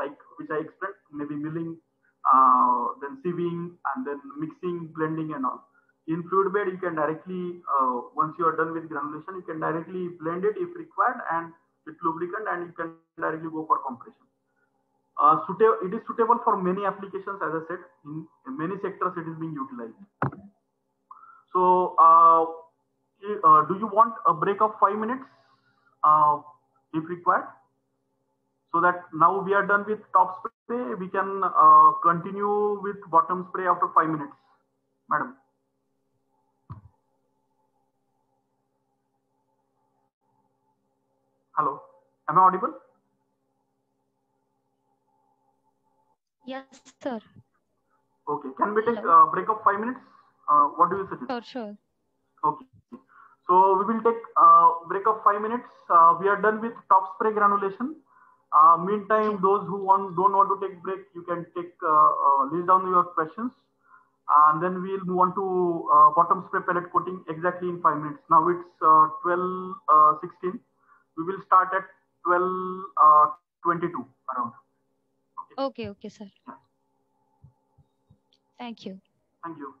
like which I explained, maybe milling, uh, then sieving, and then mixing, blending, and all. In fluid bed, you can directly, uh, once you are done with granulation, you can directly blend it if required and with lubricant, and you can directly go for compression. Uh, it is suitable for many applications, as I said, in, in many sectors it is being utilized. So, uh, uh, do you want a break of five minutes uh, if required? So that now we are done with top spray, we can uh, continue with bottom spray after five minutes. Madam. Hello, am I audible? Yes, sir. Okay, can we take a break of five minutes? Uh, what do you suggest? Sure, sure. Okay. So we will take a break of five minutes. Uh, we are done with top spray granulation. Uh, meantime, those who want don't want to take break, you can take uh, uh, list down your questions, and then we'll move on to uh, bottom spray pellet coating exactly in five minutes. Now it's uh, 12 uh, 16. We will start at 12 uh, 22 around. Okay, okay, okay sir. Thank you. Thank you.